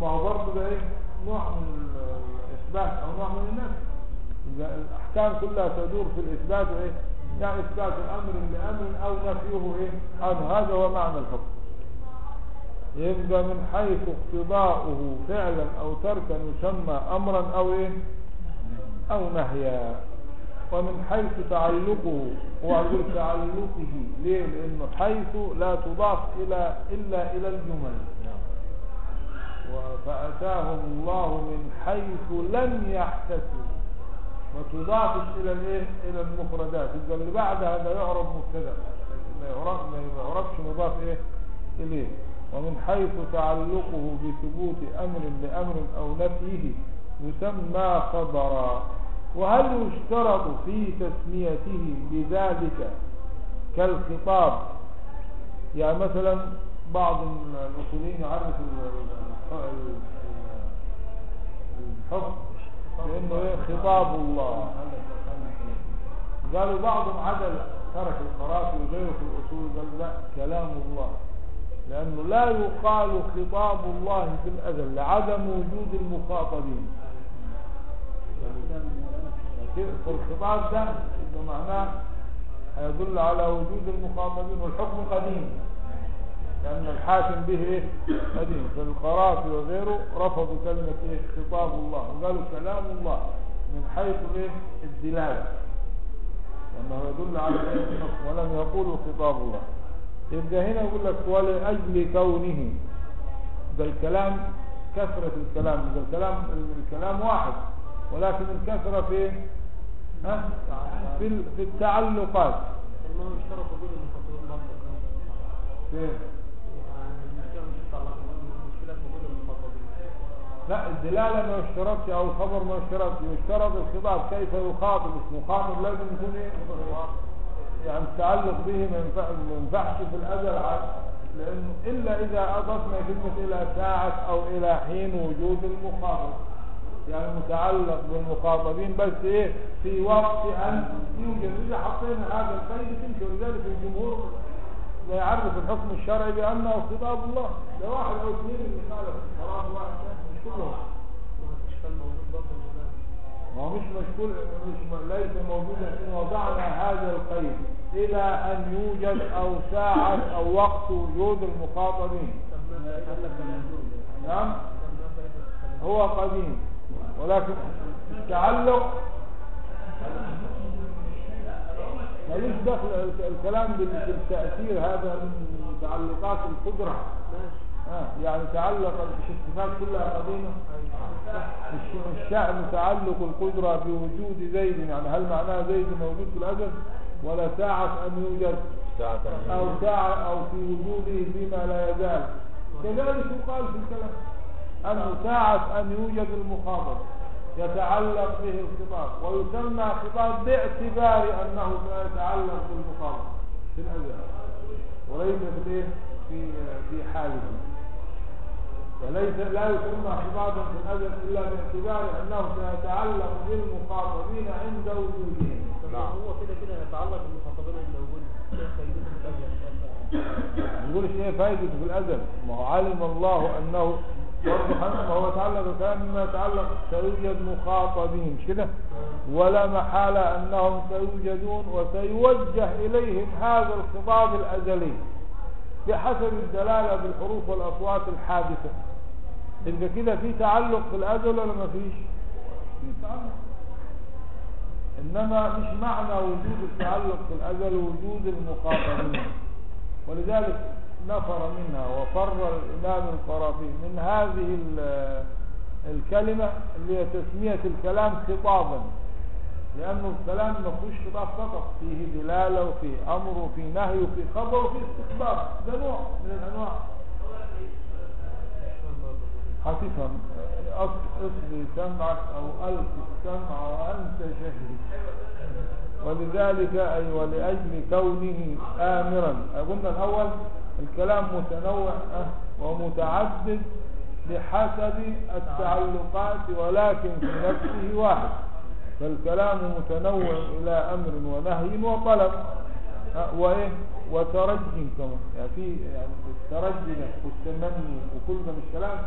ما هو برضه ده إيه؟ نوع من الإثبات أو نوع من النفي. إذا الأحكام كلها تدور في الإثبات وإيه يعني إثبات الأمر لأمر أو نفيه إيه؟ عنه هذا هو معنى الحكم. يبقى من حيث اقتضاؤه فعلا أو تركا يسمى أمرا أو إيه؟ أو نهيا. ومن حيث تعلقه هو تعلقه ليه؟ لأنه حيث لا تضاف إلى إلا إلى الجمل. فأتاهم الله من حيث لم يحتسبوا ما تضافش إلى الإيه؟ إلى المفردات. يبقى اللي بعد هذا يعرب مبتدا. ما يعرب ما يعربش مضاف إيه إليه. ومن حيث تعلقه بثبوت أمر لأمر أو نفيه يسمى خبرا. وهل يشترط في تسميته بذلك كالخطاب؟ يعني مثلا بعض الأصوليين يعرف ال- ال- ال- الحكم إيه؟ خطاب الله. قالوا بعضهم عدل ترك القرافي وغيره في الأصول قال لا كلام الله. لأنه لا يقال خطاب الله في الأزل لعدم وجود المخاطبين. فالخطاب ده معناه هيدل على وجود المخاطبين والحكم قديم. لأن الحاكم به إيه؟ قديم فالقرافي وغيره رفضوا كلمة إيه؟ خطاب الله وقالوا كلام الله من حيث إيه؟ الدلالة لأنه يدل على؟ الحكم ولم يقولوا خطاب الله يبقى هنا يقول لك ولأجل كونه ده الكلام كثرة الكلام ده الكلام الكلام واحد ولكن الكثرة في إيه؟ ها؟ في في التعلقات ما هو اشترط في يعني المشكلة مش تتعلق المشكلة في وجود المخاطبين لا الدلالة ما يشترطش أو الخبر ما يشترطش يشترط الخطاب كيف يخاطب اسمه خاطب لازم يكون إيه؟ يعني التعلق به ما ينفع- ما ينفعش في الأزل عن- لأنه إلا إذا أضفنا كلمة إلى ساعة أو إلى حين وجود المخاطب. يعني متعلق بالمخاطبين بس إيه؟ في وقت أن يوجد. إذا حطينا هذا القيد تمشي ولذلك الجمهور لا يعرف الحكم الشرعي بأنه خطاب الله. ده واحد أو اثنين اللي خالف خلاص واحد. ما هو مش مشكول مش ليس موجودا ان وضعنا هذا القيد إلى ان يوجد أو ساعة أو وقت وجود المخاطبين نعم هو قديم ولكن التعلق ملوش دخل الك- الكلام بال- بالتأثير هذا من متعلقات القدرة ماشي آه يعني تعلق الصفات كلها قديمة الش- الشأن تعلق القدرة بوجود زيد يعني هل معناه زيد موجود في الأزل؟ ولا ساعة أن يوجد؟ أو ساعة أو في وجوده فيما لا يزال. كذلك يقال في الكلام أنه ساعة أن يوجد المخاطب يتعلق به الخطاب ويسمى خطاب باعتبار أنه سيتعلق بالمخاطب في الأزل وليس؟ في في حاله. وليس لا يسمى خطابا في الأزل إلا باعتبار أنه سيتعلق بالمخاطبين عند وجودهم. نعم. هو كده كده يتعلق بالمخاطبين إيه فائدته في الأجل يقول إيه فايدته في الازل ما هو علم الله أنه حن- ما هو يتعلق كلام مما يتعلق سيوجد مخاطبين مش كده؟ ولا محالة أنهم سيوجدون وسيوجه إليهم هذا الخطاب الأزلي بحسب الدلالة بالحروف والأصوات الحادثة. يبقى كده في تعلق في الأزل ولا ما فيش؟ في تعلق. إنما مش معنى وجود التعلق في الأزل وجود المخاطبين ولذلك نفر منها وفر الإمام القرافي من هذه ال- الكلمة اللي هي تسمية الكلام خطابا. لأنه الكلام ما فيهوش خطاب فقط. فيه دلالة وفيه أمر وفيه نهي وفيه خبر وفيه استخبار. ده نوع من الأنواع. هتفهم أص- اصغي سمعك أو ألق السمع وأنت شهيد ولذلك أي ولأجل كونه آمرا. قلنا الأول الكلام متنوع ومتعدد بحسب التعلقات ولكن في نفسه واحد. فالكلام متنوع إلى أمر ونهي وطلب. وإيه؟ وترج كمان يعني في يعني الترجي والتمني وكل ده مش كلام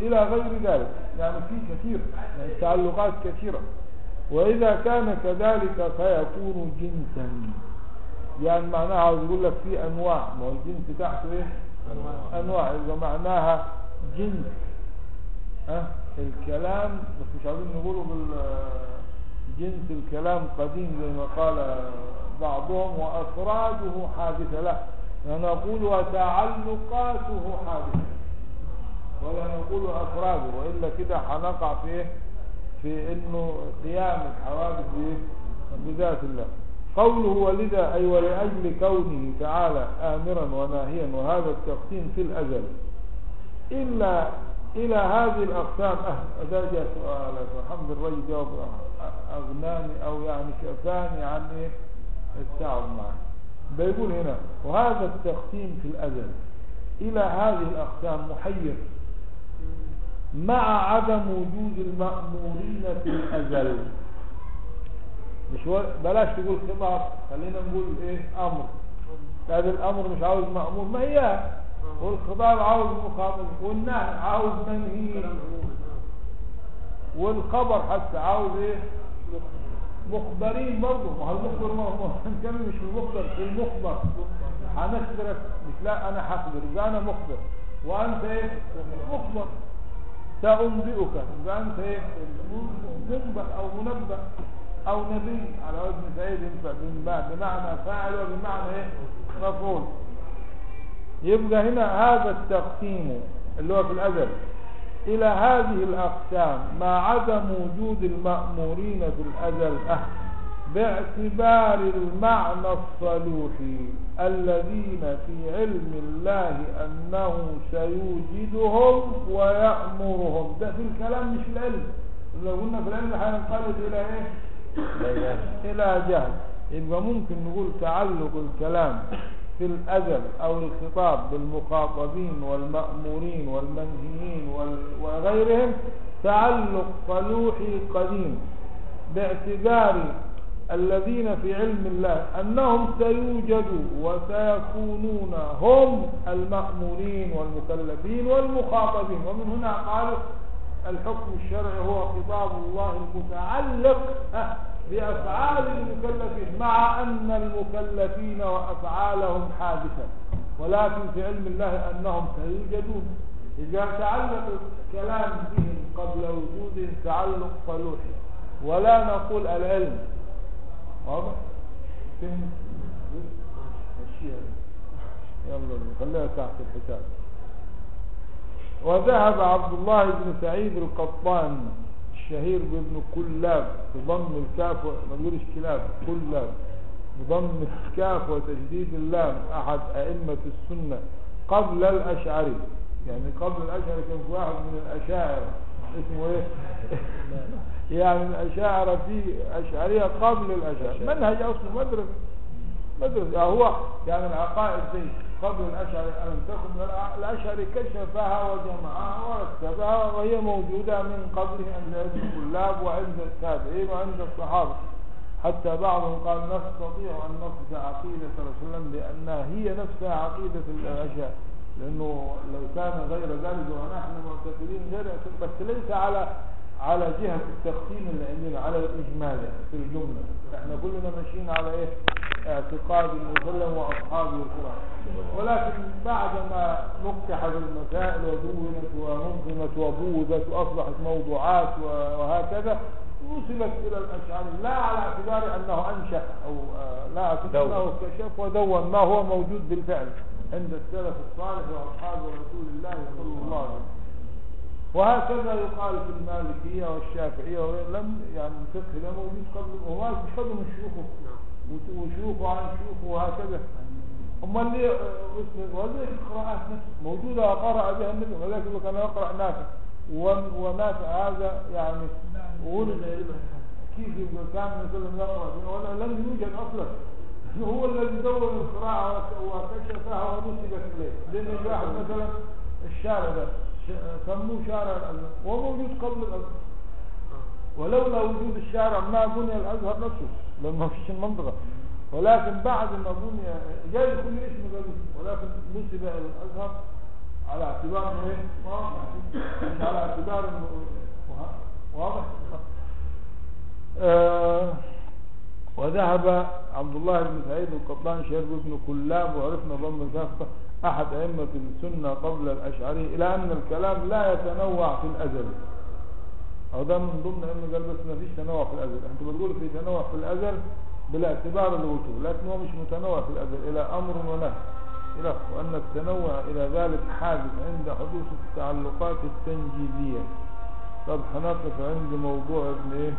إلى غير ذلك يعني في كثير يعني تعلقات كثيرة. وإذا كان كذلك فيكون جنسا. يعني معناها عاوز يقول لك في أنواع. ما هو الجنس تحته إيه؟ أنواع. إذا معناها جنس. ها؟ الكلام بس مش عاوزين نقوله بالجنس الكلام قديم زي ما قال بعضهم وأفراده حادثة لا نقول وتعلقاته حادثة. ولا نقول أفراده وإلا كده هنقع في إيه؟ في إنه قيام الحوادث؟ بذات الله. قوله ولذا أي ولأجل كونه تعالى آمرا وناهيا وهذا التقسيم في الأزل. إلا إلى هذه الأقسام أه ده جاء سؤال الحمد لله جواب أغناني أو يعني كفاني عن إيه؟ التعب معه بيقول هنا وهذا التقسيم في الأزل. إلى هذه الأقسام محير مع عدم وجود المأمورين في الأزل. مش و... بلاش تقول خطاب خلينا نقول إيه أمر. هذا الأمر مش عاوز مأمور ما هي؟ والخطاب عاوز مخاطب والنهي عاوز منهي والخبر حتى عاوز إيه؟ مخبرين برضه. ما هو المخبر ما هو هنكمل مش المخبر المخبر. هنخبرك. مش لا أنا هخبر يبقى أنا مخبر. وأنت إيه؟ مخبر. سأنبئك انت إيه منبأ أو منبأ أو نبي على وزن فعيل ينفع بمعنى فاعل وبمعنى إيه؟ مفعول. يبقى هنا هذا التقسيم اللي هو في الأزل. إلى هذه الأقسام مع عدم وجود المأمورين في الأزل أه باعتبار المعنى الصلوحي. الذين في علم الله أنه سيوجدهم ويأمرهم. ده في الكلام مش العلم. لو قلنا في العلم هننقلب إلى إيه؟ إلى جهل. يبقى ممكن نقول تعلق الكلام في الأزل أو الخطاب بالمخاطبين والمأمورين والمنهيين وال- وغيرهم تعلق صلوحي قديم باعتبار الذين في علم الله أنهم سيوجدوا وسيكونون هم المأمورين والمكلفين والمخاطبين. ومن هنا قالوا الحكم الشرعي هو خطاب الله المتعلق بأفعال المكلفين مع أن المكلفين وأفعالهم حادثة. ولكن في علم الله أنهم سيوجدون. إذا تعلق الكلام بهم قبل وجودهم تعلق صلوحي ولا نقول العلم. واضح؟ مشيها يلا خليها تحت الحساب. وذهب عبد الله بن سعيد القطان الشهير بابن كلاب بضم الكاف و- ما تقولش كلاب كلاب. بضم الكاف وتجديد اللام أحد أئمة السنة قبل الأشعري. يعني قبل الأشعري كان في واحد من الاشاعره اسمه إيه؟ يعني الاشاعره في أشعرية قبل الاشاعره منهج اصله مدرسة. مدرسة. هو يعني العقائد دي قبل الأشعري أن تكن الأشعري كشفها وجمعها ورتبها وهي موجودة من قبله عند ابن الكلاب وعند التابعين وعند الصحابة. حتى بعضهم قال نستطيع أن نصف عقيدة رسول الله بأنها هي نفسها عقيدة الأشعري لأنه لو كان غير ذلك ونحن معتقدين غير بس ليس على على جهة التقسيم اللي عندنا على الإجمال في الجملة. إحنا كلنا ماشيين على إيه؟ اعتقاد المسلم وأصحابه الكرام ولكن بعد ما نقحت المسائل ودونت ونظمت وبوذت وأصبحت موضوعات وهكذا وصلت إلى الأشعري لا على اعتبار أنه أنشأ أو آه، لا أعتبار. أنه كشف ودون. ما هو موجود بالفعل عند السلف الصالح وأصحاب رسول الله صلى الله عليه وسلم. وهكذا يقال في المالكية والشافعية لم يعني الفقه ده موجود قبل وهو مش قبل من شيوخه. وشيوخه عن شيوخه وهكذا. أما اسم وذلك القراءات موجودة وقرأ بها النبي ولكن كان يقرأ نافع. ون- ونافع هذا يعني ولد كيف كان مثلا يقرأ ولا لم يوجد أصلا. هو الذي دور القراءة وك- وكشفها ونسبت إليه. لأن الواحد مثلا الشارع ده. سموه شارع الأزهر. وموجود قبل الأزهر. ولولا وجود الشارع ما بني الأزهر نفسه لما ما فيش المنطقة ولكن بعد ما بني جاي كل اسم قال ولكن نسب إلى الأزهر على اعتبار إيه؟ مش على اعتبار إنه واضح. آه وذهب عبد الله بن سعيد القطان شرب بن كلاب وعرفنا ضم الكافة أحد أئمة السنة قبل الأشعري إلى أن الكلام لا يتنوع في الأزل. أو ده من ضمن علم قال بس ما فيش تنوع في الأزل. أنتوا بتقولوا في تنوع في الأزل بالاعتبار الوجوه لكن هو مش متنوع في الأزل إلى أمر ونهي. إلى وأن التنوع إلى ذلك حادث عند حدوث التعلقات التنجيزية طب هنقف عند موضوع ابن إيه؟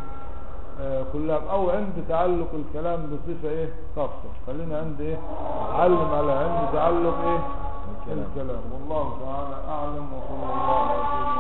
كلها أو عند تعلق الكلام بصفة إيه؟ خاصة. خلينا عند إيه؟ علم على عند تعلق إيه؟ الكلام, الكلام. والله تعالى أعلم وصلى الله عليه وسلم